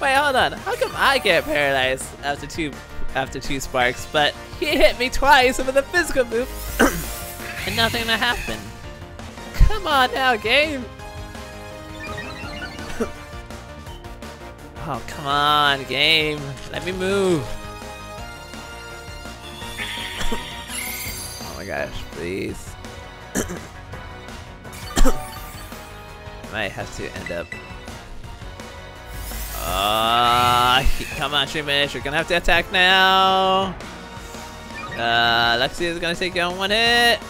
Wait, hold on. How come I get paralyzed after two after two sparks, but he hit me twice with a physical move and nothing to happen? Come on now, game. oh, come on, game. Let me move. oh my gosh, please. I might have to end up. Ah, come on, Shumish, you're gonna have to attack now. Uh, Lexi is gonna take you on one hit.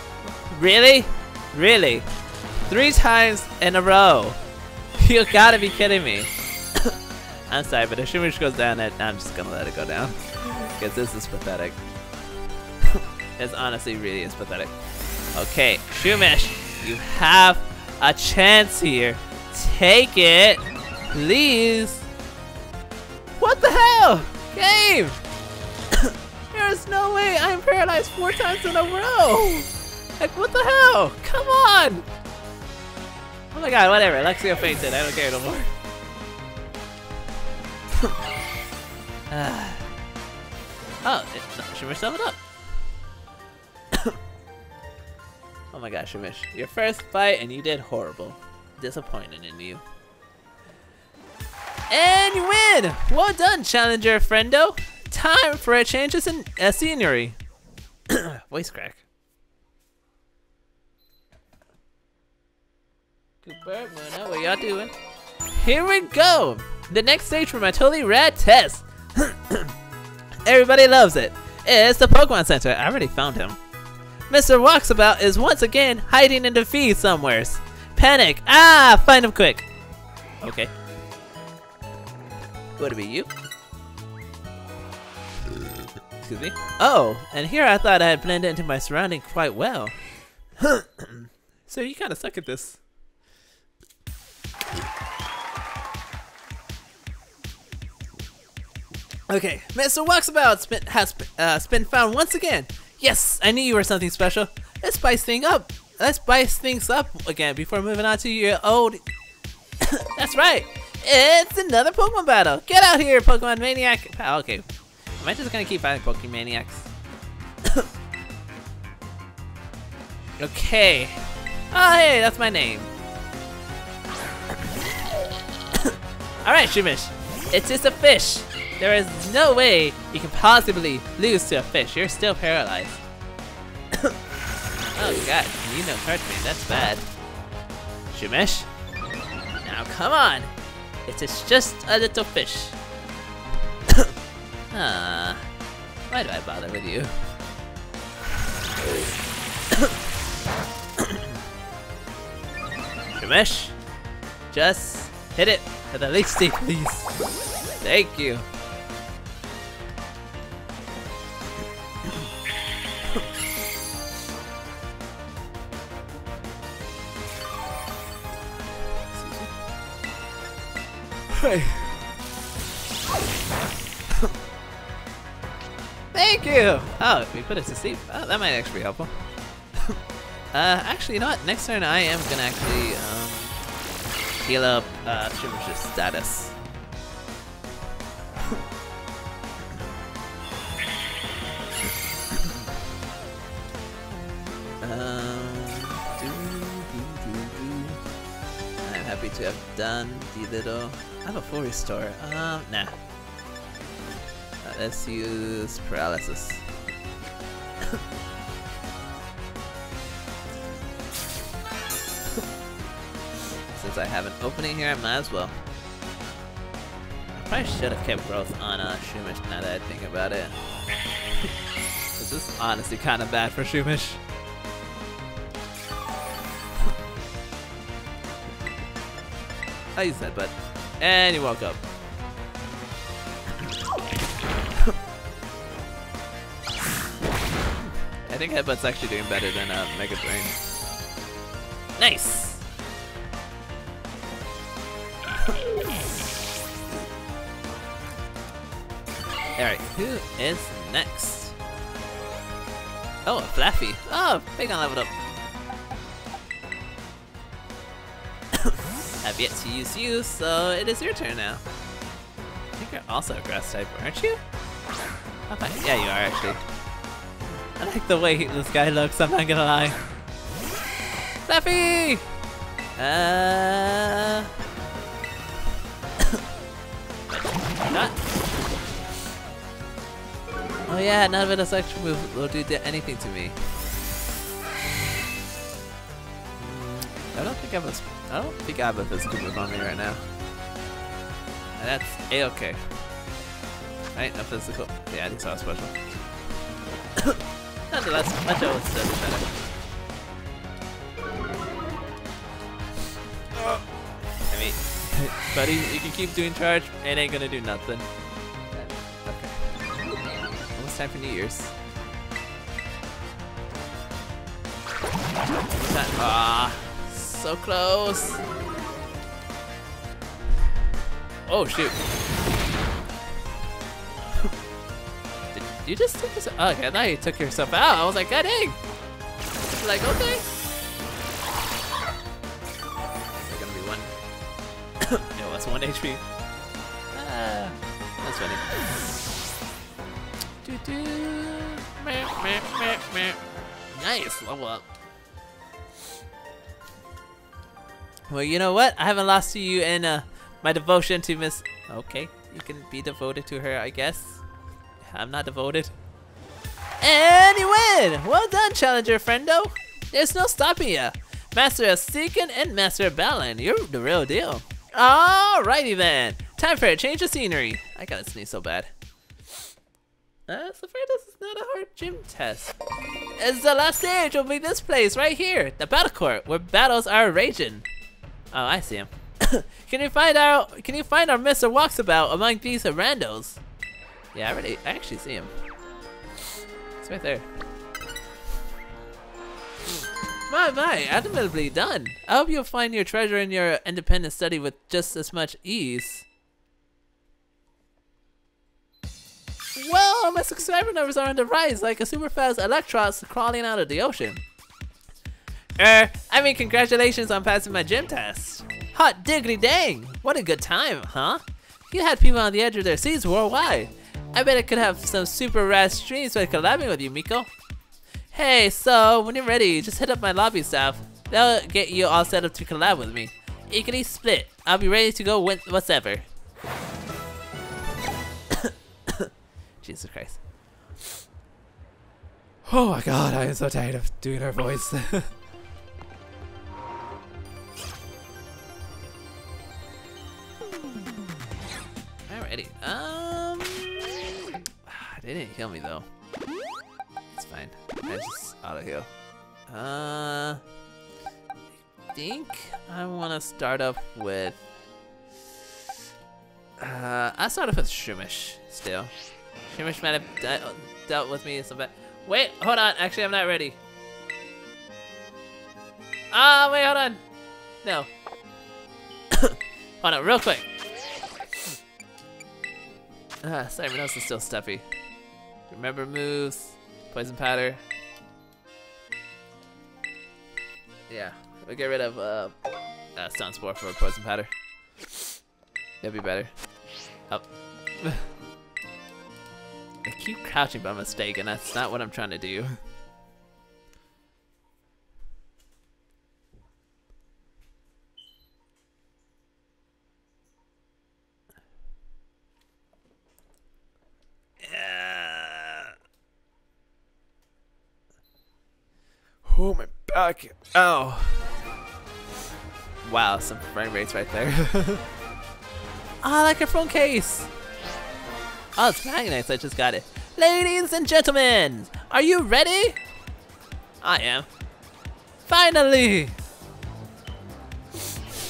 Really? Really? Three times in a row. You gotta be kidding me. I'm sorry, but if Shumish goes down, it, I'm just gonna let it go down. Because this is pathetic. this honestly really is pathetic. Okay, Shumish, you have a chance here. Take it, please. What the hell? Game! There's no way I'm paralyzed four times in a row! Like, what the hell? Come on! Oh my god, whatever. Luxio fainted. I don't care no more. Oh, it, no, Shimmer sum it up. oh my gosh, Shimish. Your first fight and you did horrible. Disappointed in you. And you win! Well done, Challenger Friendo! Time for a change of scen uh, scenery. Voice crack. Cooper, Muna, what y'all doing? Here we go! The next stage for my totally rad test! Everybody loves it. It's the Pokemon Center. I already found him. Mr. Walksabout is once again hiding in feed somewheres. Panic! Ah! Find him quick! Okay. Would it be you? Excuse me? Oh, and here I thought I had blended into my surrounding quite well. so you kind of suck at this. Okay, Mr. Walksabout spin, has uh, been found once again. Yes, I knew you were something special. Let's spice things up. Let's spice things up again before moving on to your old. That's right. It's another Pokemon battle. Get out here, Pokemon Maniac. Okay. Am I just gonna keep fighting Pokemon Maniacs? okay. Oh, hey, that's my name. Alright, Shumish. It's just a fish. There is no way you can possibly lose to a fish. You're still paralyzed. oh god, you know hurt me. That's bad. Shumish? Now come on. It is just a little fish. ah, why do I bother with you? Shumish, just hit it at the least speed, please. Thank you. Hey, Thank you! Oh, if we put it to sleep. Oh, that might actually be helpful. uh, actually, you know what? Next turn I am gonna actually, um, heal up, uh, Shimmer's status. um, doo. I'm happy to have done the little. I have a full restore. Um, nah. Uh, let's use paralysis. Since I have an opening here, I might as well. I probably should have kept growth on uh, Shroomish now that I think about it. this is honestly kind of bad for Shroomish. I used that, but and he woke up. I think Headbutt's actually doing better than uh, Mega Drain. Nice! Alright, who is next? Oh, Flaaffy. Oh, Bagon leveled up. I've yet to use you, so it is your turn now. I think you're also a grass type, aren't you? Okay. Yeah, you are actually. I like the way this guy looks, I'm not gonna lie. Flaaffy! Uh... not. Oh yeah, none of is extra move will do anything to me. I don't think I have a, I don't think I have a physical move on me right now. And that's a-okay. Right, no physical. Yeah, I think so, special. Nonetheless, Joe is still better. buddy, you can keep doing charge, it ain't gonna do nothing. Okay. Almost time for New Year's. Ah, so close. Oh shoot. Did you just take yourself? Oh, okay, I thought you took yourself out. I was like, God dang. Like, okay. 1 HP. Ah, that's funny. Doo -doo. Nice, level up. Well, you know what? I haven't lost to you in uh, my devotion to Miss... Okay, you can be devoted to her, I guess. I'm not devoted. And you win! Well done, Challenger friendo! There's no stopping you! Master of Seeking and Master of Balin, you're the real deal. Alrighty then. Time for a change of scenery. I gotta sneeze so bad. Uh, so far this is not a hard gym test. It's the last stage will be this place right here, the battle court, where battles are raging. Oh, I see him. can you find out? Can you find our Mr. Walksabout among these randos? Yeah, I already, I actually see him. It's right there. My, my, admirably done. I hope you'll find your treasure in your independent study with just as much ease. Well, my subscriber numbers are on the rise like a super fast Electros crawling out of the ocean. Er, I mean, congratulations on passing my gym test. Hot diggity dang! What a good time, huh? You had people on the edge of their seats worldwide. I bet I could have some super rad streams by collabing with you, Miko. Hey, so when you're ready, just hit up my lobby staff. They'll get you all set up to collab with me. Equally split. I'll be ready to go with whatever. Jesus Christ. Oh my god, I am so tired of doing her voice. Alrighty. Um, they didn't kill me though. I just auto heal. Uh, I think I want to start up with. Uh, I start off with Shroomish still. Shroomish might have de dealt with me some bad. Wait, hold on. Actually, I'm not ready. Ah, wait, hold on. No. hold on, real quick. Ah, Cybernose is still stuffy. Remember moves, poison powder. Yeah, we'll get rid of uh, uh stun spore for poison powder. That'd be better. Up. I keep crouching by mistake, and that's not what I'm trying to do. oh back. Ow. Wow, some frame rates right there. Ah, I like a phone case. Oh, it's magnets. I just got it. Ladies and gentlemen, are you ready? I am. Finally!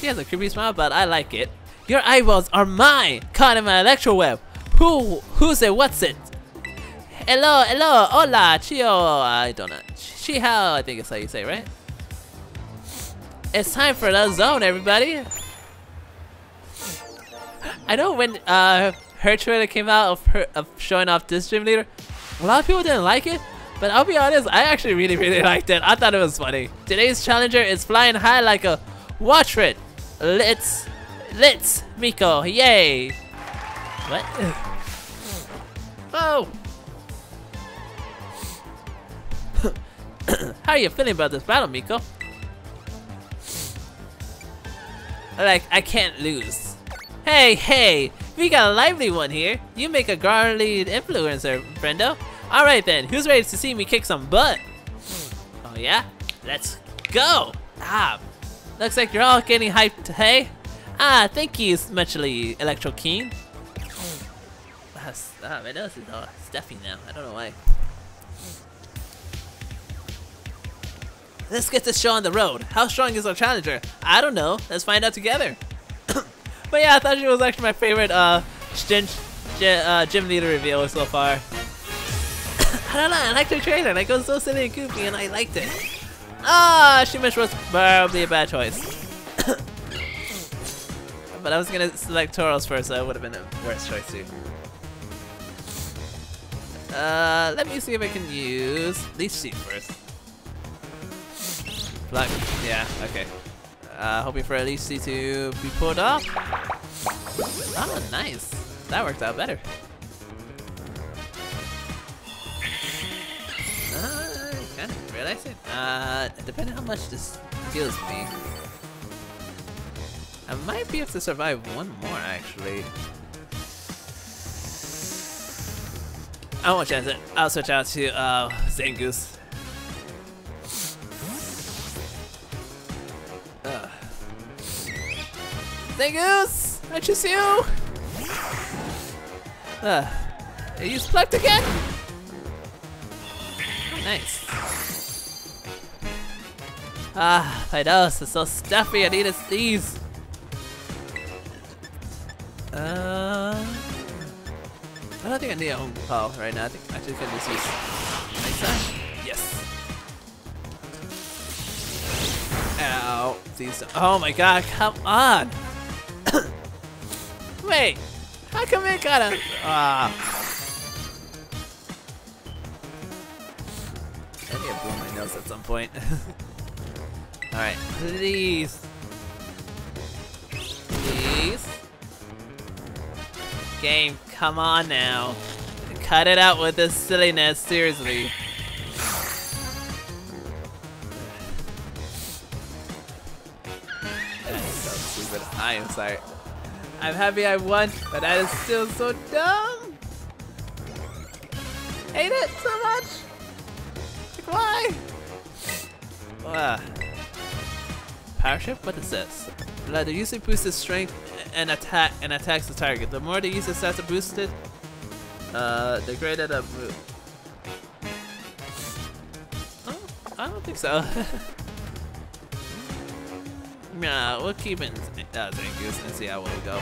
She has a creepy smile, but I like it. Your eyeballs are mine! Caught in my electro web! Who, who's it, what's it? Hello, hello, hola, chio, I don't know. Chihao, I think it's how you say, right? It's time for the zone, everybody! I know when uh, her trailer came out of her of showing off this gym leader, a lot of people didn't like it, but I'll be honest, I actually really, really liked it. I thought it was funny. Today's challenger is flying high like a watch it. Let's, let's, Miko, yay! What? oh! How are you feeling about this battle, Miko? Like, I can't lose. Hey, hey, we got a lively one here. You make a garly influencer, Brendo. Alright then, who's ready to see me kick some butt? Oh yeah? Let's go! Ah, looks like you're all getting hyped, hey? Ah, thank you, muchly Electro. Ah, ah, my nose is all stuffy now. I don't know why. Let's get this show on the road. How strong is our challenger? I don't know. Let's find out together. but yeah, I thought she was actually my favorite uh, gym, uh, gym leader reveal so far. I don't know, I liked her trailer. Like, it was so silly and goofy, and I liked it. Ah, Shroomish was probably a bad choice. but I was gonna select Tauros first, so it would have been a worse choice too. Uh, let me see if I can use Leech Seed first. Black, yeah, okay. Uh, hoping for Leech Seed to be pulled off. Oh, nice. That worked out better. Uh, kind of realize it. Uh, depending how much this heals me. I might be able to survive one more, actually. I won't chance it. I'll switch out to uh, Zangoose. Zangoose! I choose you! Uh, you plucked again? Nice. Ah, my nose is so stuffy. I need a sneeze. Uh, I don't think I need a home call right now. I think I just can just use side. Yes. Ow. Please. Oh my god, come on. Wait. How come it got a... Ah. I need to blow my nose at some point. Alright, please. Please. Game, come on now. Cut it out with this silliness, seriously. Stupid. I am sorry. I'm happy I won, but that is still so dumb. Hate it so much. Like, why? Ah. Power shift? What is this? Let the user boosts his strength and attack and attacks the target. The more the user stats are boosted, uh, the greater the move. Oh, I don't think so. nah, we'll keep it in uh, Zangoose and see how well we go.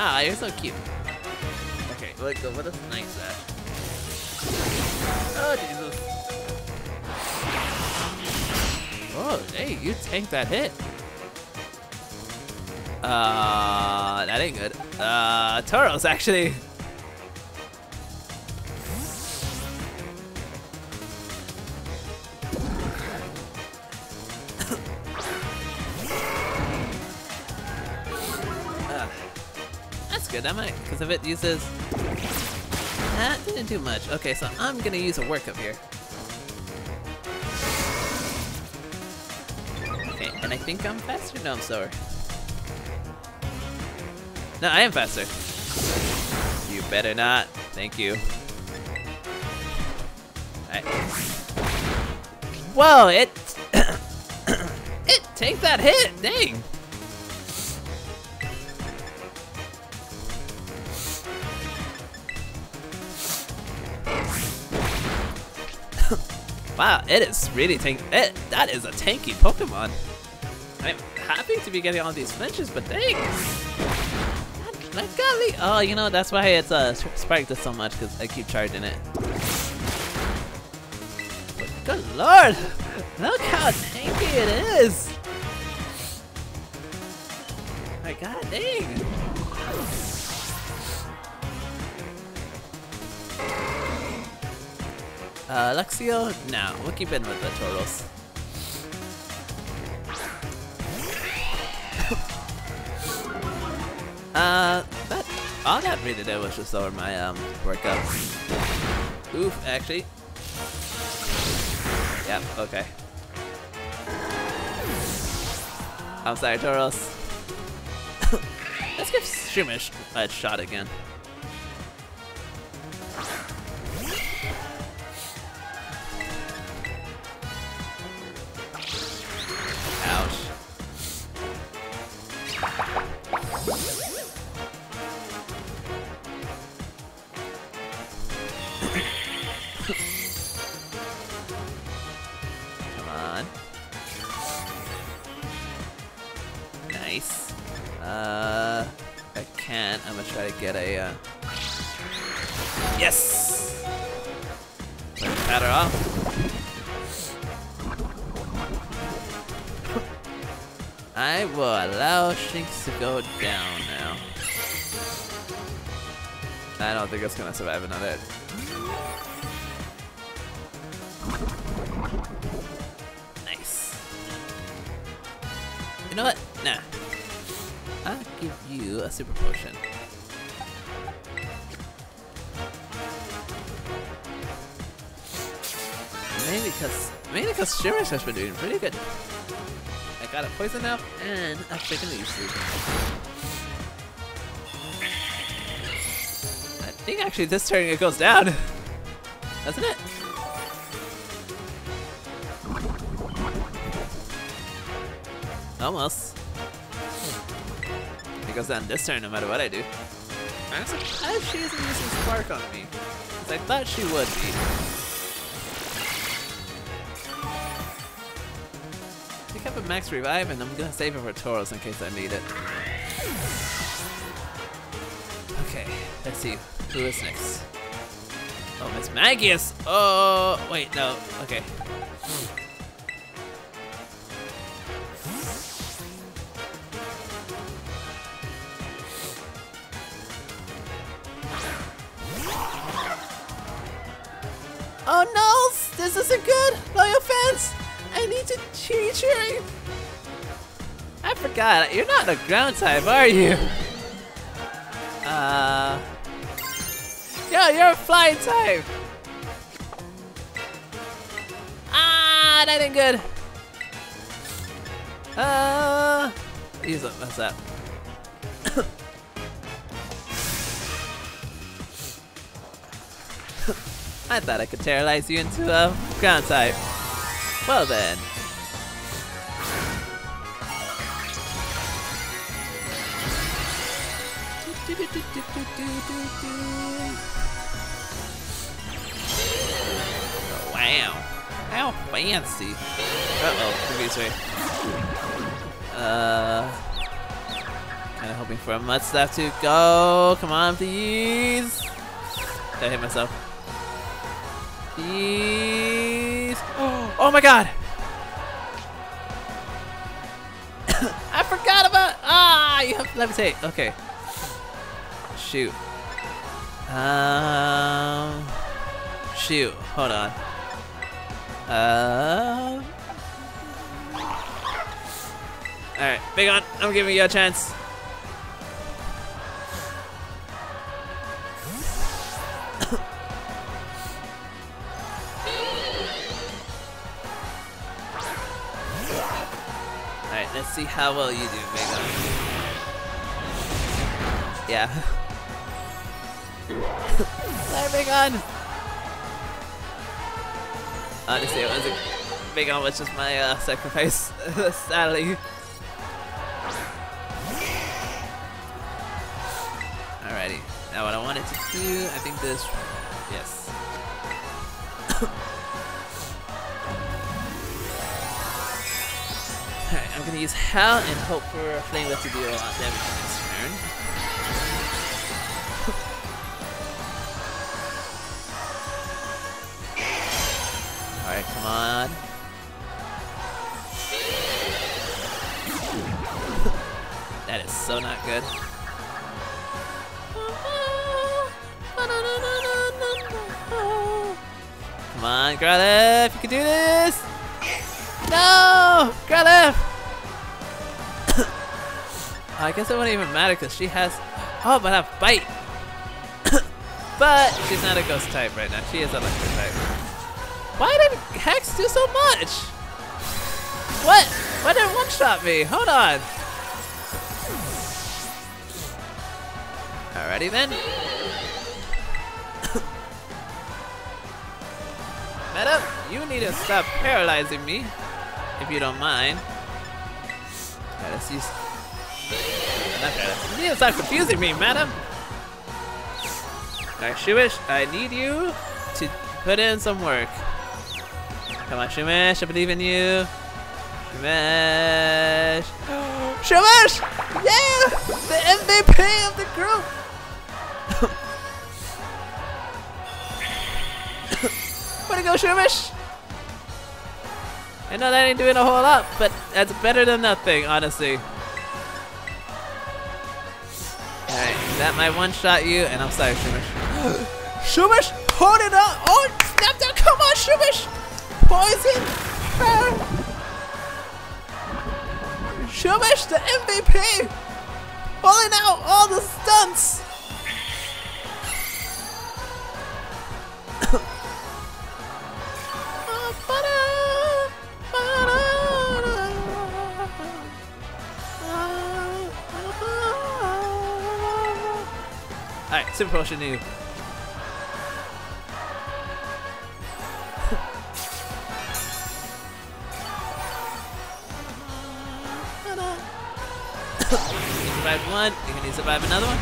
Ah, you're so cute. Okay. What is nice at? Oh, Jesus. Oh, hey, you tanked that hit. Uh, that ain't good. Uh, Tauros actually. Good. I might, because if it uses. That didn't do much. Okay, so I'm gonna use a workup here. Okay, and I think I'm faster. No, I'm slower. No, I am faster. You better not. Thank you. I... Whoa, it... it take that hit, dang. Wow, it is really tank. It that is a tanky Pokemon. I'm happy to be getting all these flinches, but dang. Oh, you know that's why it's uh spiked so much because I keep charging it. But good lord, look how tanky it is. My god dang. Uh, Luxio? No, we'll keep in with the Tauros. uh, that, all that really did was just lower my, um, workup. Oof, actually. Yep, okay. I'm sorry, Tauros. Let's give Shroomish a shot again. Mainly because Shroomish's has been doing pretty good. I got a poison now, and I've taken leaf. I think actually this turn it goes down. Doesn't it? Almost. It goes down this turn no matter what I do. I'm surprised she isn't using Spark on me. Because I thought she would be. Max revive and I'm gonna save it for Tauros in case I need it. Okay, let's see. Who is next? Oh, it's Magius! Oh, wait, no. Okay. Not a ground type, are you? Uh... Yo, you're a flying type! Ah, that ain't good! Uh... Use it, mess up. I thought I could terrorize you into a ground type. Well then. How fancy. Uh-oh, confused Uh... Kinda hoping for a mud staff to go. Come on, please. I hit myself. Please. Oh my god! I forgot about. Ah, you have levitate. Okay. Shoot. Um. Shoot. Hold on. Uh. All right, Bagon. I'm giving you a chance. Alright, let's see how well you do, Vega. Yeah. Sorry, Bagon! Honestly, it was a big homage with my uh, sacrifice, sadly. Alrighty, now what I wanted to do, I think this, yes. Alright, I'm gonna use Hell and hope for a Flame Wheel to do a lot of damage come on. that is so not good. Come on, Growlithe, you can do this! No! Growlithe! I guess it wouldn't even matter because she has... Oh, but I Bite! but she's not a Ghost type right now. She is Electric type. Why did Hex do so much? What? Why did it one-shot me? Hold on. Alrighty then. Meta, you need to stop paralyzing me, if you don't mind. Let's use... Not paralyzing. You need to stop confusing me, madam! Alright, Shroomish, I need you to put in some work. Come on, Shroomish, I believe in you. Shroomish. Shroomish! Yeah! The MVP of the group! Way to go, Shroomish! I know that ain't doing a whole lot, but that's better than nothing, honestly. Alright, that might one-shot you, and I'm sorry, Shroomish. Shroomish, hold it up! Oh, snap down! Come on, Shroomish! Poison! Shroomish, the MVP! Pulling out all the stunts! Alright, super potion you. Survived one, you can you survive another one?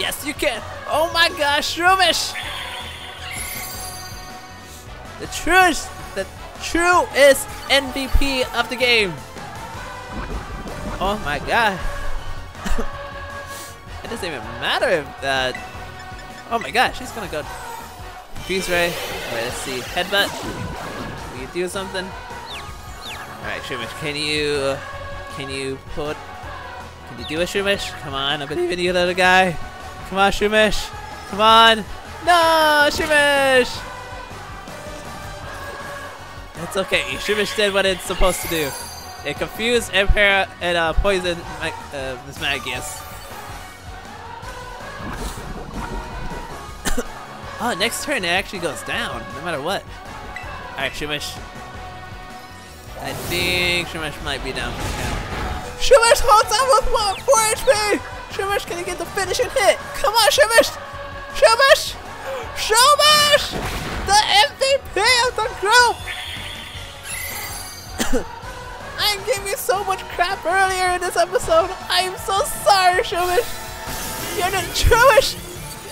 Yes, you can! Oh my gosh, Shroomish! The truest, the truest MVP of the game! Oh my god. it doesn't even matter if that. Oh my gosh, she's gonna go. Fuse Ray. Alright, let's see. Headbutt. Can you do something? Alright, Shroomish, can you. Can you put. Can you do a Shroomish? Come on, I believe in you, little guy. Come on, Shroomish. Come on. No, Shroomish! It's okay. Shroomish did what it's supposed to do. It confused Empire and uh, poisoned Ma uh, Mismagius. oh, next turn it actually goes down, no matter what. Alright, Shroomish. I think Shroomish might be down Shroomish holds on with what? 4 HP! Shroomish gonna get the finishing hit! Come on, Shroomish! Shroomish! Shroomish! The MVP of the group! I gave you so much crap earlier in this episode. I am so sorry, Shroomish. You're the truest.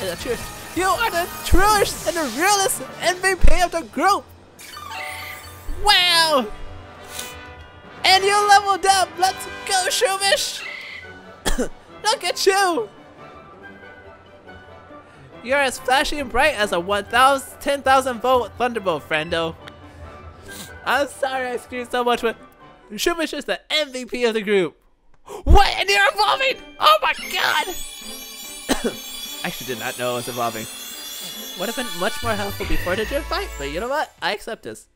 You're the truest. You are the truest and the realest MVP of the group. Wow. And you leveled up. Let's go, Shroomish. Look at you. You're as flashy and bright as a 1,000, 10,000 volt thunderbolt, friendo. I'm sorry I screamed so much, but Shroomish is the MVP of the group. What? And you're evolving? Oh my god! I actually did not know it was evolving. Would have been much more helpful before the gym fight, but you know what? I accept this.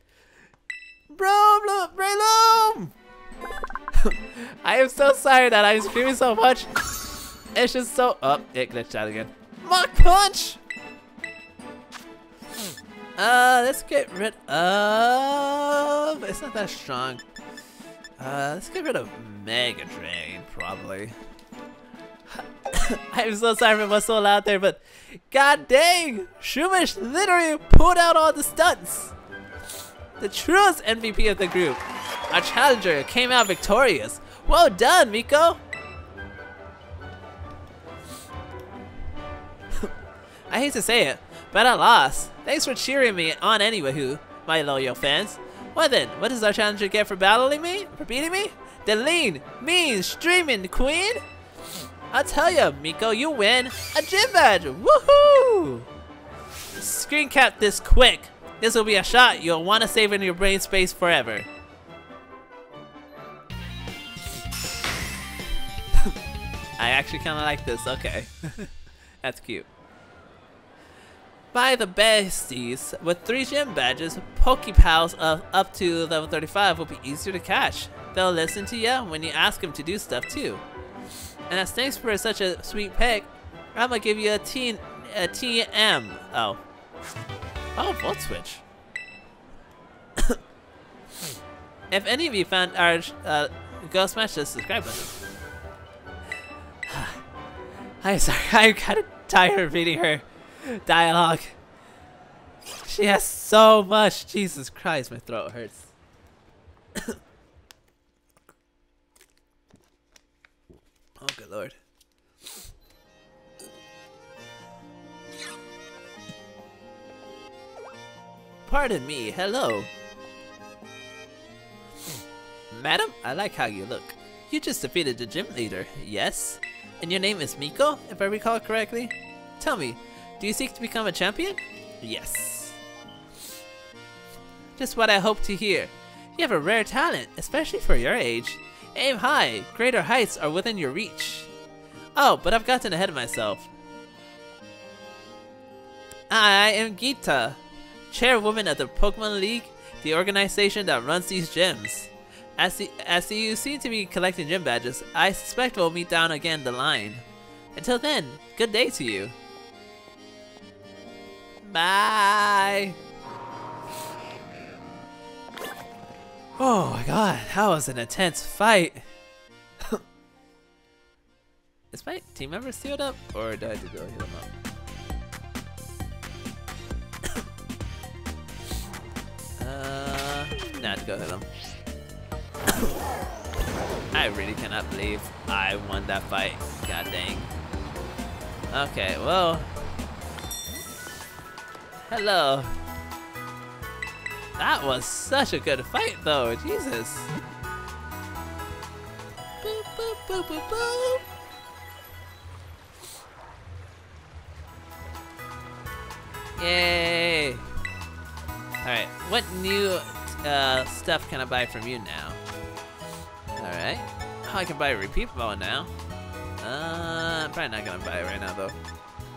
Bro, Breloom! I am so sorry that I'm screaming so much. It's just so. Oh, it glitched out again. Mach Punch! Uh, let's get rid of. It's not that strong. Uh, let's get rid of Mega Drain, probably. I'm so sorry for what's so loud there, but god dang! Shroomish literally pulled out all the stunts! The truest MVP of the group. Our challenger came out victorious. Well done, Miko! I hate to say it, but I lost. Thanks for cheering me on anyway, who, my loyal fans. Well then, what does our challenger get for battling me? For beating me? The lean, mean, streaming queen? I'll tell ya, Miko, you win a gym badge! Woohoo! Screen cap this quick. This will be a shot you'll want to save in your brain space forever. I actually kind of like this. Okay. That's cute. By the besties, with 3 gym badges, Pokepals of up to level 35 will be easier to catch. They'll listen to you when you ask them to do stuff too. And as thanks for such a sweet pick, I'm gonna give you a T a TM. Oh. Oh, Volt Switch. if any of you found our uh, go smash the subscribe button. I'm sorry, I'm kind of tired of reading her dialogue. She has so much. Jesus Christ, my throat hurts. oh, good lord. Pardon me, hello. Madam, I like how you look. You just defeated the gym leader, yes? And your name is Miko, if I recall correctly? Tell me, do you seek to become a champion? Yes. Just what I hoped to hear. You have a rare talent, especially for your age. Aim high, greater heights are within your reach. Oh, but I've gotten ahead of myself. I am Geeta, chairwoman of the Pokemon League, the organization that runs these gyms. As, the, as you seem to be collecting gym badges, I suspect we'll meet down again the line. Until then, good day to you. Bye! Oh my god, that was an intense fight. Is my team member sealed up, or did I to go heal them up? Uh, nah, go hit them. I really cannot believe I won that fight. God dang. Okay, well. Hello. That was such a good fight though, Jesus. Boop, boop, boop. Yay! Alright, what new uh, stuff can I buy from you now? Alright. Oh, I can buy a repeat ball now. Uh, I'm probably not gonna buy it right now though.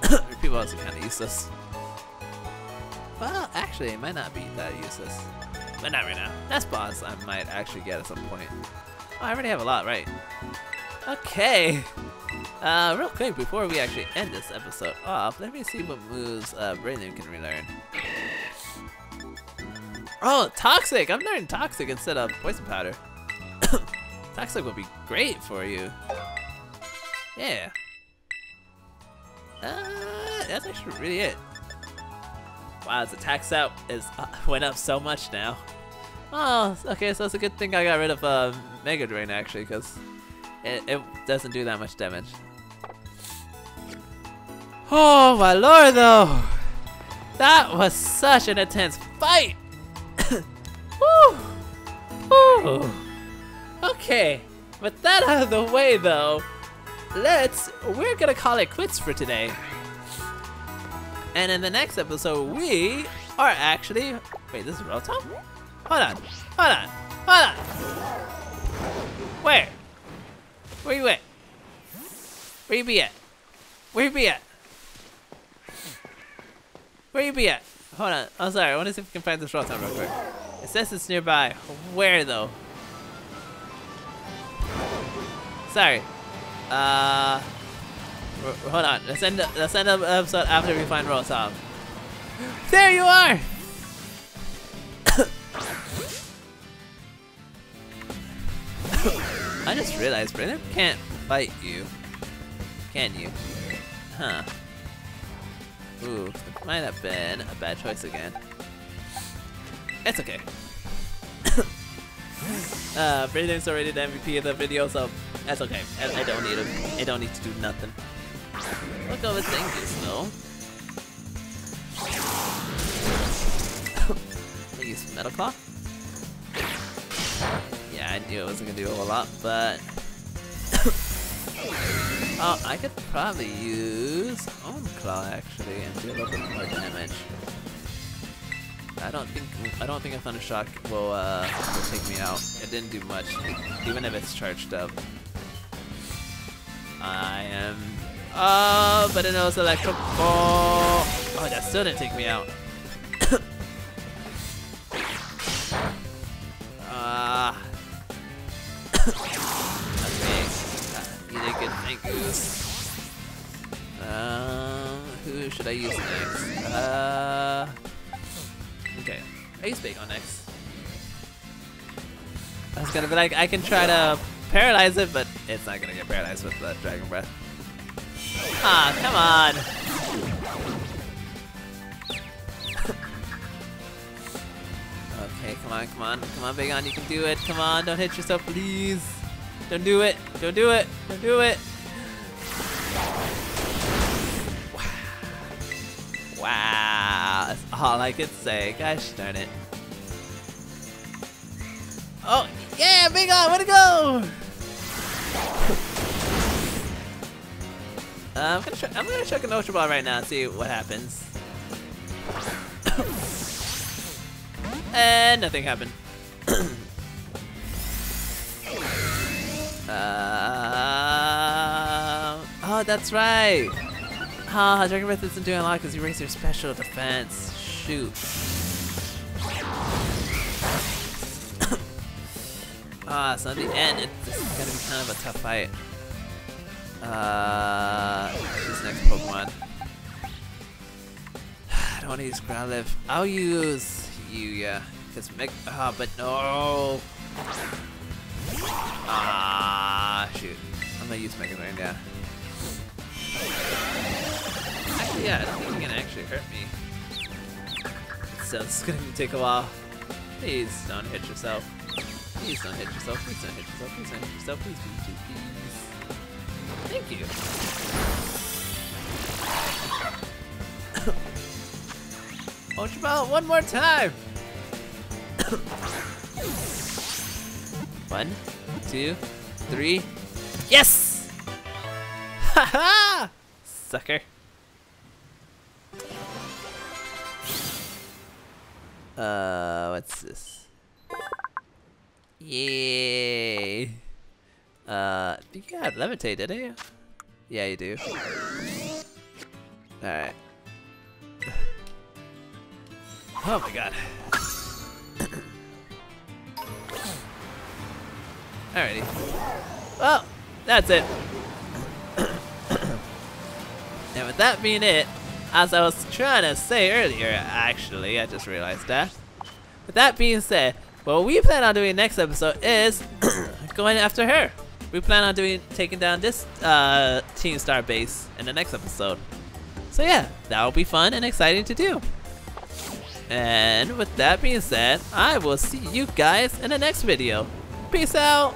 repeat balls are kind of useless. Well, actually, it might not be that useless. But not right now. That's boss I might actually get at some point. Oh, I already have a lot, right? Okay. Uh, real quick, before we actually end this episode off, let me see what moves uh, can relearn. Oh, Toxic! I'm learning Toxic instead of Poison Powder. Toxic will be great for you. Yeah. Uh, that's actually really it. Wow, its attack set is uh, went up so much now. Oh, okay, so it's a good thing I got rid of uh, Mega Drain actually, because it, it doesn't do that much damage. Oh my lord, though! That was such an intense fight! Okay, with that out of the way though, let's, we're gonna call it quits for today. And in the next episode, we are actually, wait, this is Rotom? Hold on, hold on, hold on. Where? Where you at? Where you be at? Where you be at? Where you be at? Hold on. I'm oh, sorry. I want to see if we can find this Rotom real quick. It says it's nearby. Where, though? Sorry. Uh, hold on. Let's end. Let's end the episode after we find Rotom. There you are. I just realized Breloom can't fight you. Can you? Huh. Ooh, might have been a bad choice again. It's okay. uh, Breloom's already the MVP of the video, so that's okay. I, I don't need him. I don't need to do nothing. Look over things though. I use Metal Claw. Yeah, yeah, I knew it wasn't gonna do a whole lot, but oh, I could probably use Home Claw actually and do a little bit more damage. I don't think I don't think a Thunder Shock will, uh, will take me out. It didn't do much, even if it's charged up. I am. Oh, but it knows Electro Ball. Oh, that still didn't take me out. Ah. Did good. You. Um, who should I use next? Uh. Okay. I use Bagon next. I was gonna be like, I can try to paralyze it, but it's not gonna get paralyzed with the Dragon Breath. Ah, come on! okay, come on, come on, come on, Bagon, you can do it. Come on, don't hit yourself, please. Don't do it. Don't do it. Don't do it. Wow, that's all I could say. Gosh darn it. Oh, yeah, Bagon, way to go! Uh, I'm gonna I'm gonna chuck an Ultra Ball right now and see what happens. and nothing happened. Uh, oh, that's right. Ah, Dragon Breath isn't doing a lot because you raise your special defense. Shoot. ah, so at the end, it's gonna be kind of a tough fight. Uh, this next Pokemon. I don't want to use Growlithe. I'll use you, yeah. Cause Meg. Ah, but no. Ah, shoot. I'm gonna use Mega Drain, yeah. Actually, yeah, I don't think you can actually hurt me. So it's gonna take a while. Please don't hit yourself. Please don't hit yourself. Please don't hit yourself. Please don't hit yourself. Please, please, please, please. Thank you. Ultra Ball one more time. one, two, three. Yes! Haha! Sucker. Uh, what's this? Yay! Uh, think you had levitate, did you? Yeah, you do. Alright. Oh my god. Alrighty. Well, that's it. and with that being it, as I was trying to say earlier, actually, I just realized that. With that being said, what we plan on doing next episode is going after her. We plan on doing taking down this uh, Team Star base in the next episode. So yeah, that will be fun and exciting to do. And with that being said, I will see you guys in the next video. Peace out!